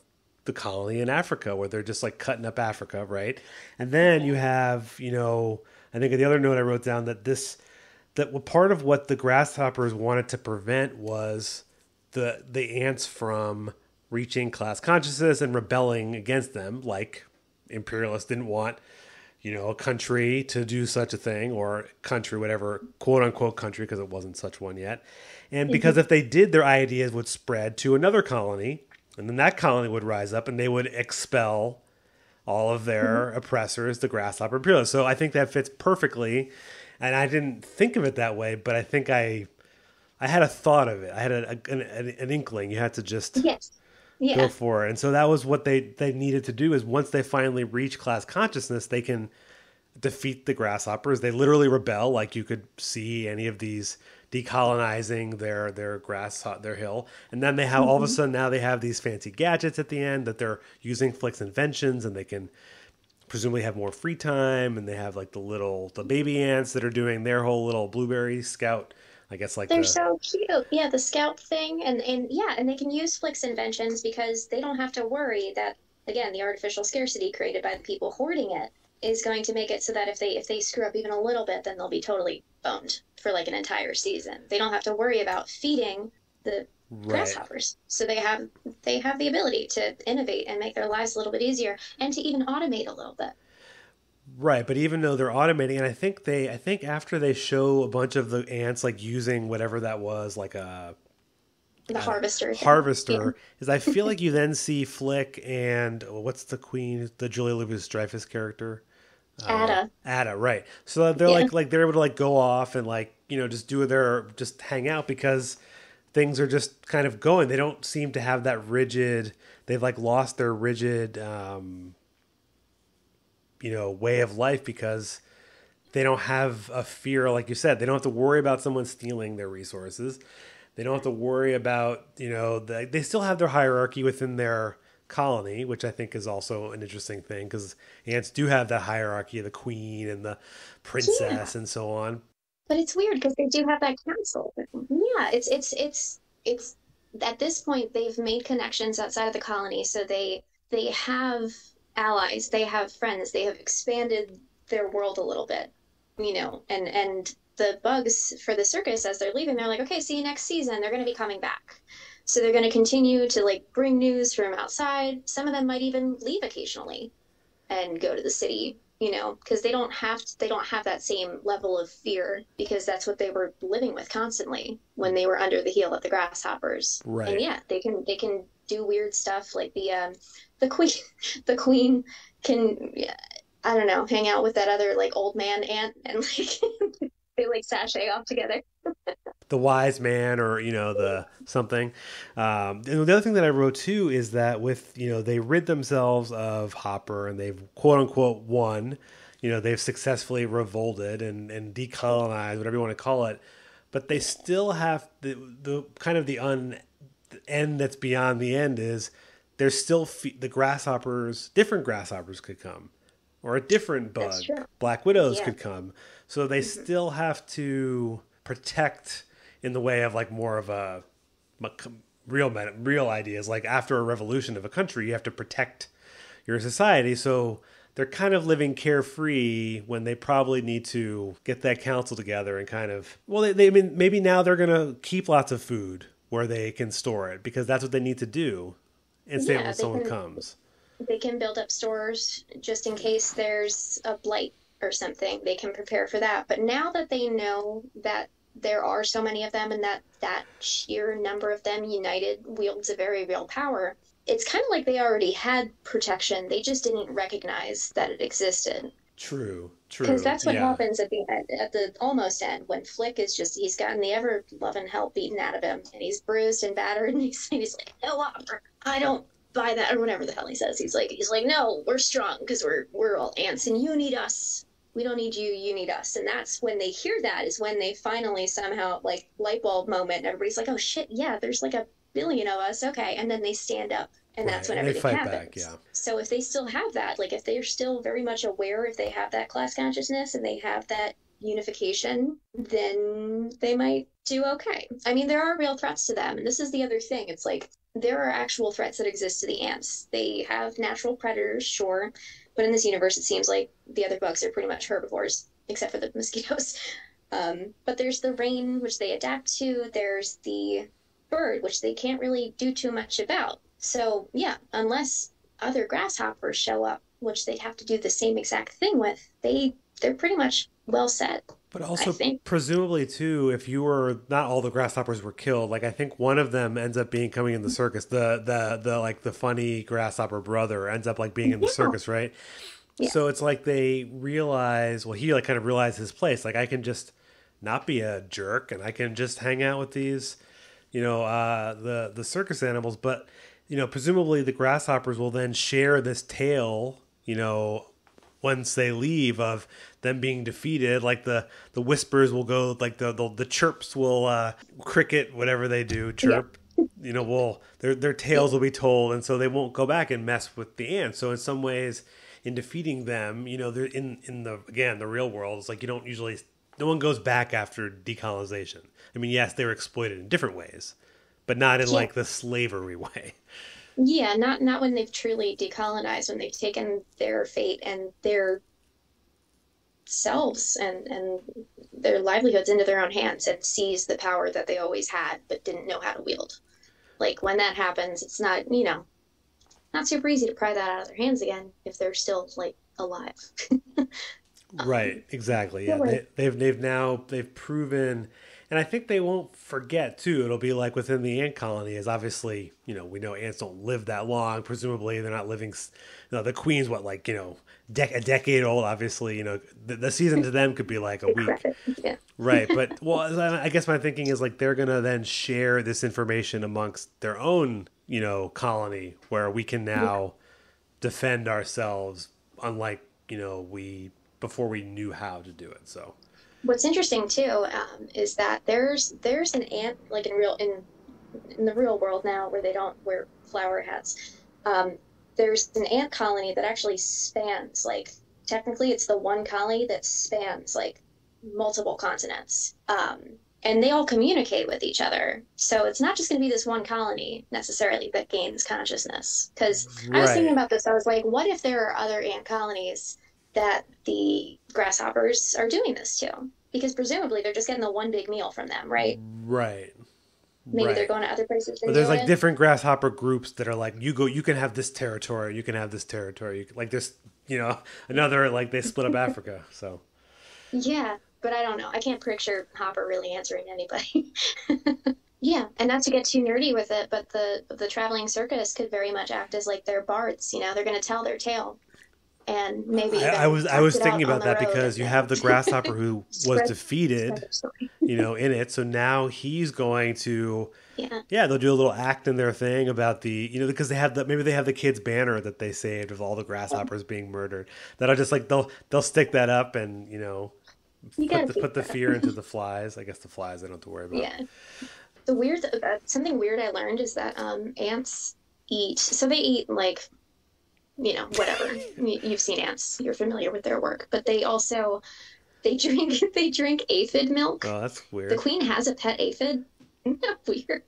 Speaker 2: the colony in Africa where they're just like cutting up Africa, right? And then you have, you know, I think the other note I wrote down that this that part of what the grasshoppers wanted to prevent was the the ants from reaching class consciousness and rebelling against them like imperialists didn't want you know a country to do such a thing or country whatever quote unquote country because it wasn't such one yet and mm-hmm. because if they did their ideas would spread to another colony and then that colony would rise up and they would expel all of their mm-hmm. oppressors, the grasshopper imperialists. So I think that fits perfectly. And I didn't think of it that way, but I think I, I had a thought of it. I had a, an, an, an inkling. You had to just
Speaker 3: Yes. Yeah.
Speaker 2: go for it. And so that was what they they needed to do. Is once they finally reach class consciousness, they can defeat the grasshoppers. They literally rebel, like you could see any of these decolonizing their their grass uh, their hill, and then they have all of a mm-hmm. sudden now they have these fancy gadgets at the end that they're using Flick's inventions, and they can presumably have more free time, and they have like the little the baby ants that are doing their whole little blueberry scout. I guess like
Speaker 3: They're
Speaker 2: the,
Speaker 3: so cute. Yeah, the scout thing and and yeah, and they can use Flick's inventions because they don't have to worry that again, the artificial scarcity created by the people hoarding it is going to make it so that if they if they screw up even a little bit, then they'll be totally boned for like an entire season. They don't have to worry about feeding the
Speaker 2: right.
Speaker 3: grasshoppers. So they have they have the ability to innovate and make their lives a little bit easier and to even automate a little bit.
Speaker 2: Right, but even though they're automating, and I think they, I think after they show a bunch of the ants like using whatever that was, like a
Speaker 3: The uh, harvester. thing.
Speaker 2: harvester, is I feel like you then see Flick and oh, what's the queen, the Julia Louis Dreyfus character,
Speaker 3: Atta.
Speaker 2: Atta, right? So they're
Speaker 3: Yeah.
Speaker 2: like, like they're able to like go off and like you know just do their, just hang out because things are just kind of going. They don't seem to have that rigid. They've like lost their rigid, um, you know, way of life because they don't have a fear, like you said. They don't have to worry about someone stealing their resources. They don't have to worry about, you know, the, they still have their hierarchy within their colony, which I think is also an interesting thing because ants do have that hierarchy of the queen and the princess and so on.
Speaker 3: But it's weird because they do have that council. Yeah, it's it's it's it's at this point they've made connections outside of the colony, so they they have allies, they have friends, they have expanded their world a little bit, you know, and and the bugs for the circus as they're leaving, they're like, okay, see you next season. They're going to be coming back. So they're going to continue to like bring news from outside. Some of them might even leave occasionally and go to the city you know because they don't have they don't have that same level of fear because that's what they were living with constantly when they were under the heel of the grasshoppers
Speaker 2: Right.
Speaker 3: and yeah they can they can do weird stuff like the um the queen the queen can I don't know, hang out with that other like old man ant and like they like sashay off together.
Speaker 2: the wise man or you know the something. Um, and the other thing that i wrote too is that with you know they rid themselves of hopper and they've quote unquote won. You know they've successfully revolted and and decolonized whatever you want to call it. But they still have the the kind of the un the end that's beyond the end is there's still fe- the grasshoppers different grasshoppers could come or a different bug. black widows
Speaker 3: Yeah.
Speaker 2: could come so they mm-hmm. still have to protect in the way of like more of a real men- real ideas. Like after a revolution of a country you have to protect your society. So they're kind of living carefree when they probably need to get that council together and kind of well they, they I mean maybe now they're going to keep lots of food where they can store it because that's what they need to do and say
Speaker 3: Yeah,
Speaker 2: when someone
Speaker 3: can-
Speaker 2: comes.
Speaker 3: They can build up stores just in case there's a blight or something. They can prepare for that. But now that they know that there are so many of them and that that sheer number of them united wields a very real power, it's kind of like they already had protection. They just didn't recognize that it existed.
Speaker 2: true true
Speaker 3: Because that's what
Speaker 2: yeah.
Speaker 3: happens at the end, at the almost end when Flick is just he's gotten the ever loving hell beaten out of him and he's bruised and battered and he's, he's like no I don't buy that or whatever the hell he says he's like he's like no we're strong because we're we're all ants and you need us we don't need you you need us and that's when they hear that is when they finally somehow like light bulb moment and everybody's like oh shit yeah there's like a billion of us okay and then they stand up and that's
Speaker 2: Right,
Speaker 3: when
Speaker 2: and they
Speaker 3: everything
Speaker 2: fight
Speaker 3: happens
Speaker 2: back, yeah.
Speaker 3: so if they still have that, like if they're still very much aware, if they have that class consciousness and they have that unification, then they might do okay. I mean, there are real threats to them, and this is the other thing. It's like there are actual threats that exist to the ants. They have natural predators, sure, but in this universe, it seems like the other bugs are pretty much herbivores, except for the mosquitoes. Um, but there's the rain, which they adapt to. There's the bird, which they can't really do too much about. So yeah, unless other grasshoppers show up, which they'd have to do the same exact thing with, they they're pretty much well set.
Speaker 2: But also, presumably too, if you were not all the grasshoppers were killed, like I think one of them ends up being coming in the circus. The the the like the funny grasshopper brother ends up like being in the
Speaker 3: Yeah.
Speaker 2: circus, right?
Speaker 3: Yeah.
Speaker 2: So it's like they realize. Well, he like kind of realized his place. Like I can just not be a jerk, and I can just hang out with these, you know, uh, the the circus animals. But you know, presumably the grasshoppers will then share this tale, you know, once they leave of them being defeated like the the whispers will go like the the, the chirps will uh cricket whatever they do chirp you know will their their tales will be told and so they won't go back and mess with the ants. So in some ways in defeating them you know they're in in the again the real world it's like you don't usually no one goes back after decolonization. I mean yes they were exploited in different ways but not in
Speaker 3: Yeah.
Speaker 2: like the slavery way
Speaker 3: Yeah, not not when they've truly decolonized, when they've taken their fate and their selves and and their livelihoods into their own hands and seized the power that they always had but didn't know how to wield. Like when that happens, it's not you know not super easy to pry that out of their hands again if they're still like alive.
Speaker 2: Right, exactly. Yeah,
Speaker 3: yeah,
Speaker 2: they, they've they've now they've proven, and I think they won't forget too. It'll be like within the ant colony, is obviously you know we know ants don't live that long. Presumably they're not living. You know, the queen's what like you know dec- a decade old. Obviously, you know the, the season to them could be like a week.
Speaker 3: Yeah.
Speaker 2: Right, but well, I guess my thinking is like they're gonna then share this information amongst their own, you know, colony where we can now defend ourselves, unlike you know we before we knew how to do it. So
Speaker 3: What's interesting too um, is that there's there's an ant like in real in in the real world now where they don't wear flower hats. Um, there's an ant colony that actually spans like technically it's the one colony that spans like multiple continents. Um, and they all communicate with each other. So it's not just going to be this one colony necessarily that gains consciousness. Because I was thinking about this. I was like, what if there are other ant colonies that the grasshoppers are doing this to? Because presumably they're just getting the one big meal from them, right?
Speaker 2: right,
Speaker 3: Maybe
Speaker 2: right.
Speaker 3: they're going to other places.
Speaker 2: But there's like
Speaker 3: it.
Speaker 2: different grasshopper groups that are like you go, you can have this territory, you can have this territory. You can, like there's you know another like they split up Africa. So
Speaker 3: Yeah, but I don't know. I can't picture Hopper really answering anybody. yeah, and not to get too nerdy with it, but the the traveling circus could very much act as like their bards. You know, they're going to tell their tale, and maybe
Speaker 2: I, I was I was thinking about that because you have the grasshopper who was defeated,
Speaker 3: spread their story.
Speaker 2: you know, in it. So now he's going to
Speaker 3: Yeah.
Speaker 2: yeah, they'll do a little act in their thing about the you know because they have the maybe they have the kids banner that they saved with all the grasshoppers being murdered. That'll just like they'll they'll stick that up and you know
Speaker 3: You
Speaker 2: put the, put the fear into the flies. I guess the flies I don't have to worry about.
Speaker 3: Yeah. The weird, uh, something weird I learned is that um, ants eat. So they eat like, you know, whatever. You- You've seen ants. You're familiar with their work, but they also they drink they drink aphid milk.
Speaker 2: Oh, that's weird.
Speaker 3: The queen has a pet aphid. Isn't that weird?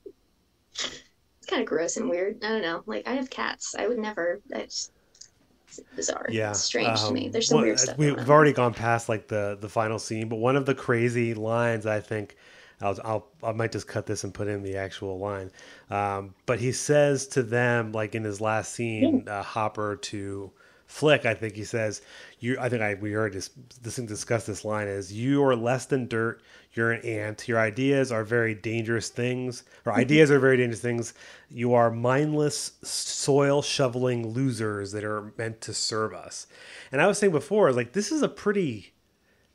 Speaker 3: It's kind of gross and weird. I don't know. Like I have cats. I would never. That's it's bizarre.
Speaker 2: Yeah,
Speaker 3: It's strange to me.
Speaker 2: um,
Speaker 3: There's some weird stuff.
Speaker 2: We've already gone past like the the final scene, but one of the crazy lines I think I'll, I'll I might just cut this and put in the actual line. Um, but he says to them like in his last scene, uh, Hopper to Flick, I think he says, "You." I think I we already dis- this discussed this line is you are less than dirt. You're an ant. Your ideas are very dangerous things, or ideas are very dangerous things. You are mindless soil shoveling losers that are meant to serve us. And I was saying before, like this is a pretty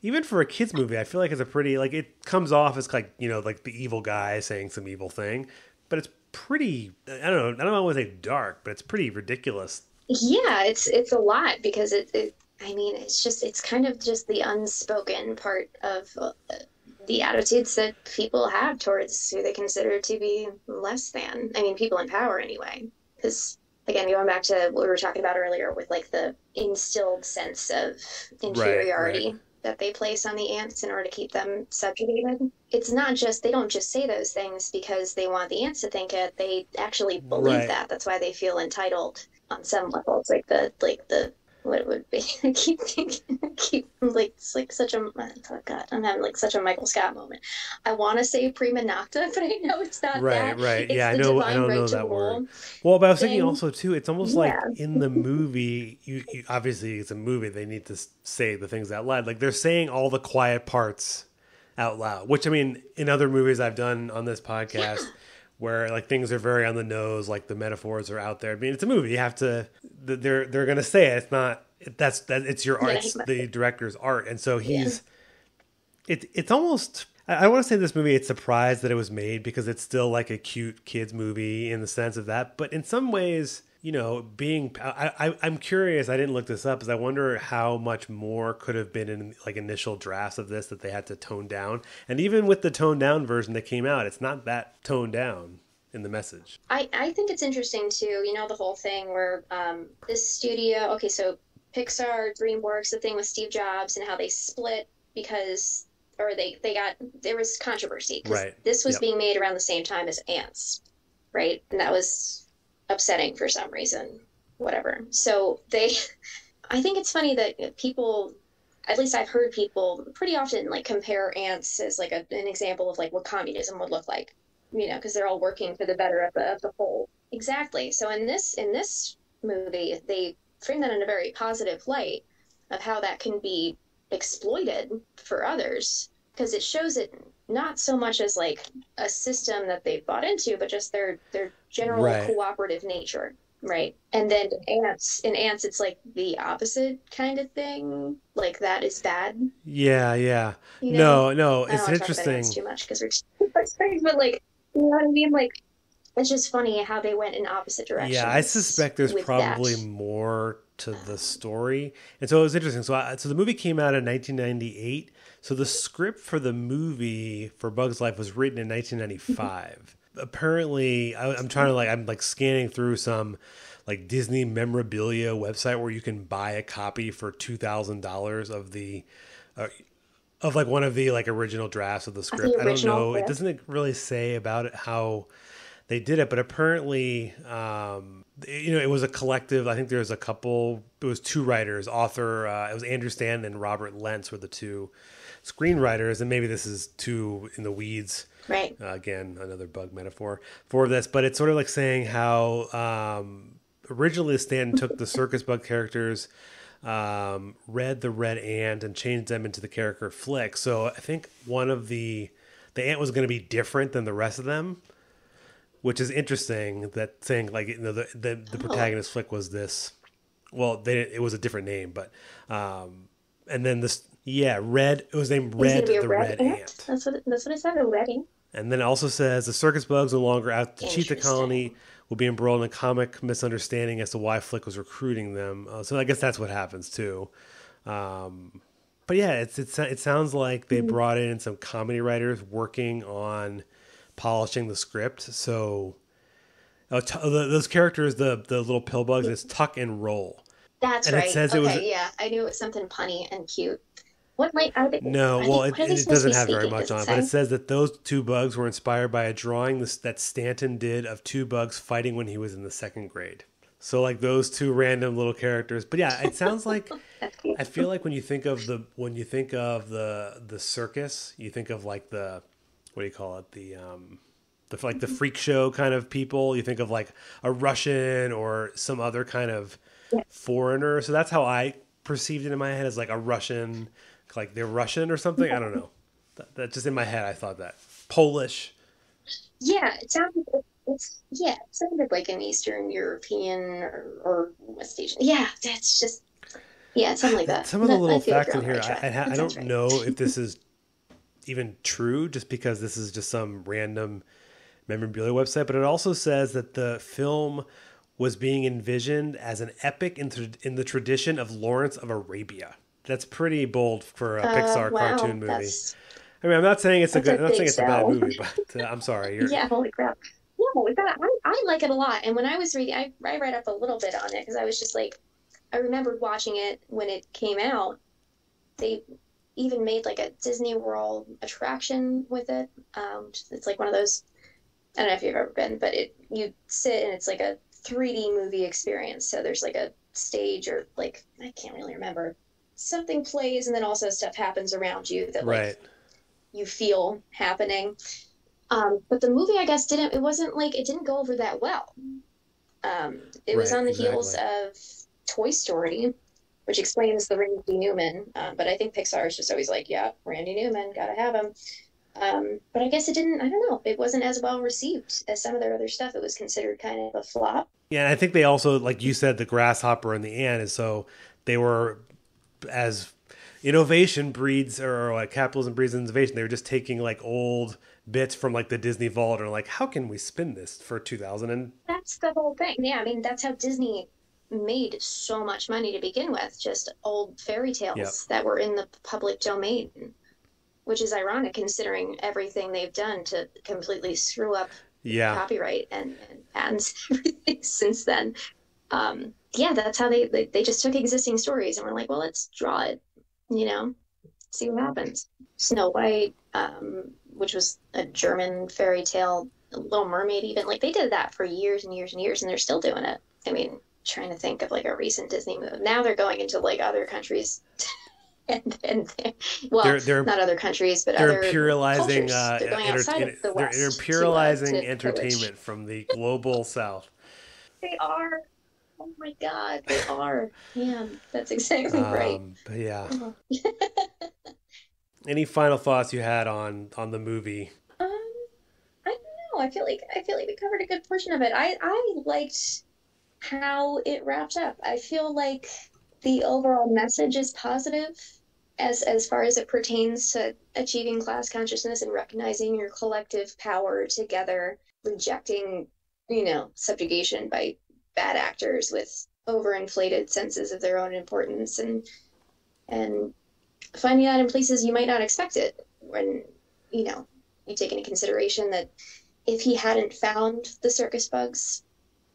Speaker 2: even for a kids movie, I feel like it's a pretty like it comes off as like you know like the evil guy saying some evil thing, but it's pretty. I don't know. I don't want to say dark, but it's pretty ridiculous.
Speaker 3: Yeah, it's it's a lot because it, it I mean, it's just it's kind of just the unspoken part of uh, the attitudes that people have towards who they consider to be less than. I mean, people in power anyway. Because again, going back to what we were talking about earlier with like the instilled sense of inferiority
Speaker 2: right.
Speaker 3: That they place on the ants in order to keep them subjugated. It's not just they don't just say those things because they want the ants to think it. They actually believe
Speaker 2: Right.
Speaker 3: that. That's why they feel entitled on some levels. Like the like the what it would be. I keep thinking, I keep like it's like such a oh god. I'm having like such a Michael Scott moment. I want to say prima nocta, but I know it's not
Speaker 2: Right,
Speaker 3: that.
Speaker 2: right.
Speaker 3: It's
Speaker 2: Yeah, I know- I don't know that word. Well, but I was thinking also too. It's almost
Speaker 3: Yeah.
Speaker 2: like in the movie, you, you obviously it's a movie. They need to say the things out loud. Like they're saying all the quiet parts out loud. Which I mean, in other movies I've done on this podcast, where like things are very on the nose, like the metaphors are out there. I mean, it's a movie. You have to. They're they're gonna say it. It's not. That's that. It's your art. It's the director's art, and so he's. It, it's almost I, I want to say this movie it's surprised that it was made because it's still like a cute kids movie in the sense of that but in some ways you know being I, I i'm curious i didn't look this up because i wonder how much more could have been in like initial drafts of this that they had to tone down and even with the toned down version that came out it's not that toned down in the message
Speaker 3: I, I think it's interesting too, you know, the whole thing where um, this studio, okay, so Pixar, DreamWorks, the thing with Steve Jobs and how they split because, or they, they got, there was controversy because
Speaker 2: Right.
Speaker 3: this was
Speaker 2: Yep.
Speaker 3: being made around the same time as Antz, right? And that was upsetting for some reason, whatever. So they, I think it's funny that people, at least I've heard people pretty often like compare Antz as like a, an example of like what communism would look like you know, because they're all working for the better of the, of the whole. Exactly. So in this in this movie, they frame that in a very positive light of how that can be exploited for others, because it shows it not so much as like a system that they bought into, but just their their general
Speaker 2: Right.
Speaker 3: cooperative nature. Right. And then ants in Antz it's like the opposite kind of thing. Like that is bad.
Speaker 2: yeah yeah
Speaker 3: You know?
Speaker 2: no no it's
Speaker 3: want to talk about
Speaker 2: interesting
Speaker 3: too much because we're but like you know what I mean? Like it's just funny how they went in opposite directions.
Speaker 2: Yeah, I suspect there's probably
Speaker 3: that.
Speaker 2: more to the um. story, and so it was interesting. So, I, so the movie came out in 1998. So the script for the movie for Bugs Life was written in 1995. Apparently, I, I'm trying to like I'm like scanning through some like Disney memorabilia website where you can buy a copy for two thousand dollars of the. Uh, of like one of the like original drafts of the script. I don't know. It doesn't really say about it how they did it, but apparently, um, you know, it was a collective. I think there was a couple. It was two writers, author. Uh, it was Andrew Stanton and Robert Lentz were the two screenwriters, and maybe this is too in the weeds.
Speaker 3: Right.
Speaker 2: Uh, again, another bug metaphor for this, but it's sort of like saying how um, originally Stanton took the circus bug characters, um, read the red ant, and changed them into the character Flick. So I think one of the the ant was going to be different than the rest of them, which is interesting. That saying like you know the the, the protagonist Flick was this well, they it was a different name, but um, and then this yeah, red. It was named Red
Speaker 3: Is it gonna be a
Speaker 2: the
Speaker 3: red,
Speaker 2: Red
Speaker 3: ant?
Speaker 2: Ant.
Speaker 3: That's what it, that's what it said. A red ant.
Speaker 2: And then it also says the circus bugs no longer out to cheat the colony will be embroiled in a comic misunderstanding as to why Flick was recruiting them. Uh, so I guess that's what happens too. Um, but yeah, it's, it's it sounds like
Speaker 3: Mm-hmm.
Speaker 2: they brought in some comedy writers working on polishing the script. So uh, t- the, those characters, the the little pill bugs, it's tuck and roll.
Speaker 3: That's
Speaker 2: And it
Speaker 3: right.
Speaker 2: says it
Speaker 3: okay,
Speaker 2: was-
Speaker 3: yeah, I knew it was something punny and cute. What might are they?
Speaker 2: No,
Speaker 3: are
Speaker 2: well,
Speaker 3: what
Speaker 2: it, it doesn't have very much on it, but it says that those two bugs were inspired by a drawing that Stanton did of two bugs fighting when he was in the second grade. So, like those two random little characters. But yeah, it sounds like I feel like when you think of the when you think of the the circus, you think of like the what do you call it the um the like the freak show kind of people. You think of like a Russian or some other kind of foreigner. So that's how I perceived it in my head as like a Russian, like they're Russian or something. I don't know. That, that just in my head, I thought that Polish.
Speaker 3: Yeah, it sounded. It's yeah, it sounded like an Eastern European or, or West Asian. Yeah, that's just yeah, something like that.
Speaker 2: Some of the
Speaker 3: That- I
Speaker 2: little
Speaker 3: like
Speaker 2: facts in here,
Speaker 3: on the right
Speaker 2: I, I,
Speaker 3: track.
Speaker 2: ha-
Speaker 3: That
Speaker 2: I don't
Speaker 3: right.
Speaker 2: know if this is even true, just because this is just some random memorabilia website. But it also says that the film was being envisioned as an epic in, th- in the tradition of Lawrence of Arabia. That's pretty bold for a
Speaker 3: Uh,
Speaker 2: Pixar
Speaker 3: wow,
Speaker 2: cartoon movie. I mean, I'm not saying it's a good. I'm not saying
Speaker 3: big
Speaker 2: it's a bad movie, but uh, I'm sorry. You're,
Speaker 3: Yeah, holy crap. No, that, I, I like it a lot. And when I was reading, I, I read up a little bit on it because I was just like, I remembered watching it when it came out. They even made like a Disney World attraction with it. Um, it's like one of those. I don't know if you've ever been, but it you sit and it's like a 3D movie experience. So there's like a stage or like I can't really remember. Something plays and then also stuff happens around you that like
Speaker 2: right.
Speaker 3: you feel happening. Um, but the movie, I guess, didn't. It wasn't like it didn't go over that well. Um, it was on the heels of Toy Story, which explains the Randy Newman. Um, but I think Pixar is just always like, yeah, Randy Newman, gotta have him. Um, but I guess it didn't. I don't know. It wasn't as well received as some of their other stuff. It was considered kind of a flop.
Speaker 2: Yeah, and I think they also, like you said, the grasshopper and the ant is so they were as innovation breeds or like capitalism breeds innovation. They were just taking like old bits from like the Disney Vault and like, how can we spin this for two thousand and
Speaker 3: That's the whole thing. Yeah, I mean, that's how Disney made so much money to begin with, just old fairy tales
Speaker 2: Yep.
Speaker 3: that were in the public domain. Which is ironic considering everything they've done to completely screw up
Speaker 2: yeah,
Speaker 3: copyright and, and patents everything since then. Um, yeah, that's how they, they they just took existing stories and were like, well, let's draw it, you know, see what happens. Snow White, um, which was a German fairy tale, Little Mermaid, even like they did that for years and years and years, and they're still doing it. I mean, trying to think of like a recent Disney movie. Now they're going into like other countries. And, and well,
Speaker 2: They're- they're-
Speaker 3: not other countries, but
Speaker 2: they're
Speaker 3: other
Speaker 2: imperializing.
Speaker 3: cultures.
Speaker 2: Uh,
Speaker 3: they're going
Speaker 2: enter-
Speaker 3: outside of the
Speaker 2: they're,
Speaker 3: West.
Speaker 2: they're
Speaker 3: to, uh,
Speaker 2: imperializing
Speaker 3: to pillage.
Speaker 2: entertainment from the global South.
Speaker 3: They are. Oh my god, they are. Yeah, that's exactly right.
Speaker 2: Um, but yeah. Any final thoughts you had on on the movie?
Speaker 3: Um, I don't know. I feel like I feel like we covered a good portion of it. I I liked how it wrapped up. I feel like the overall message is positive as as far as it pertains to achieving class consciousness and recognizing your collective power together, rejecting, you know, subjugation by bad actors with overinflated senses of their own importance and and finding that in places you might not expect it when you know you take into consideration that if he hadn't found the circus bugs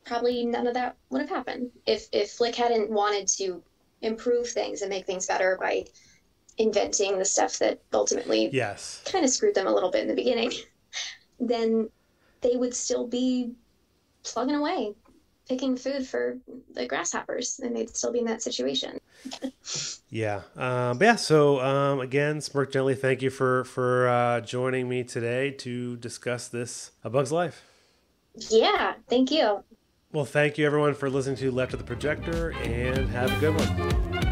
Speaker 3: probably none of that would have happened if if flick hadn't wanted to improve things and make things better by inventing the stuff that ultimately
Speaker 2: Yes.
Speaker 3: kind of screwed them a little bit in the beginning then they would still be plugging away picking food for the grasshoppers and they'd still be in that situation
Speaker 2: Yeah. Um, but yeah. So um, again, Smirk Gently, thank you for for uh, joining me today to discuss this A Bug's Life.
Speaker 3: yeah thank you
Speaker 2: Well, thank you everyone for listening to Left of the Projector, and have a good one.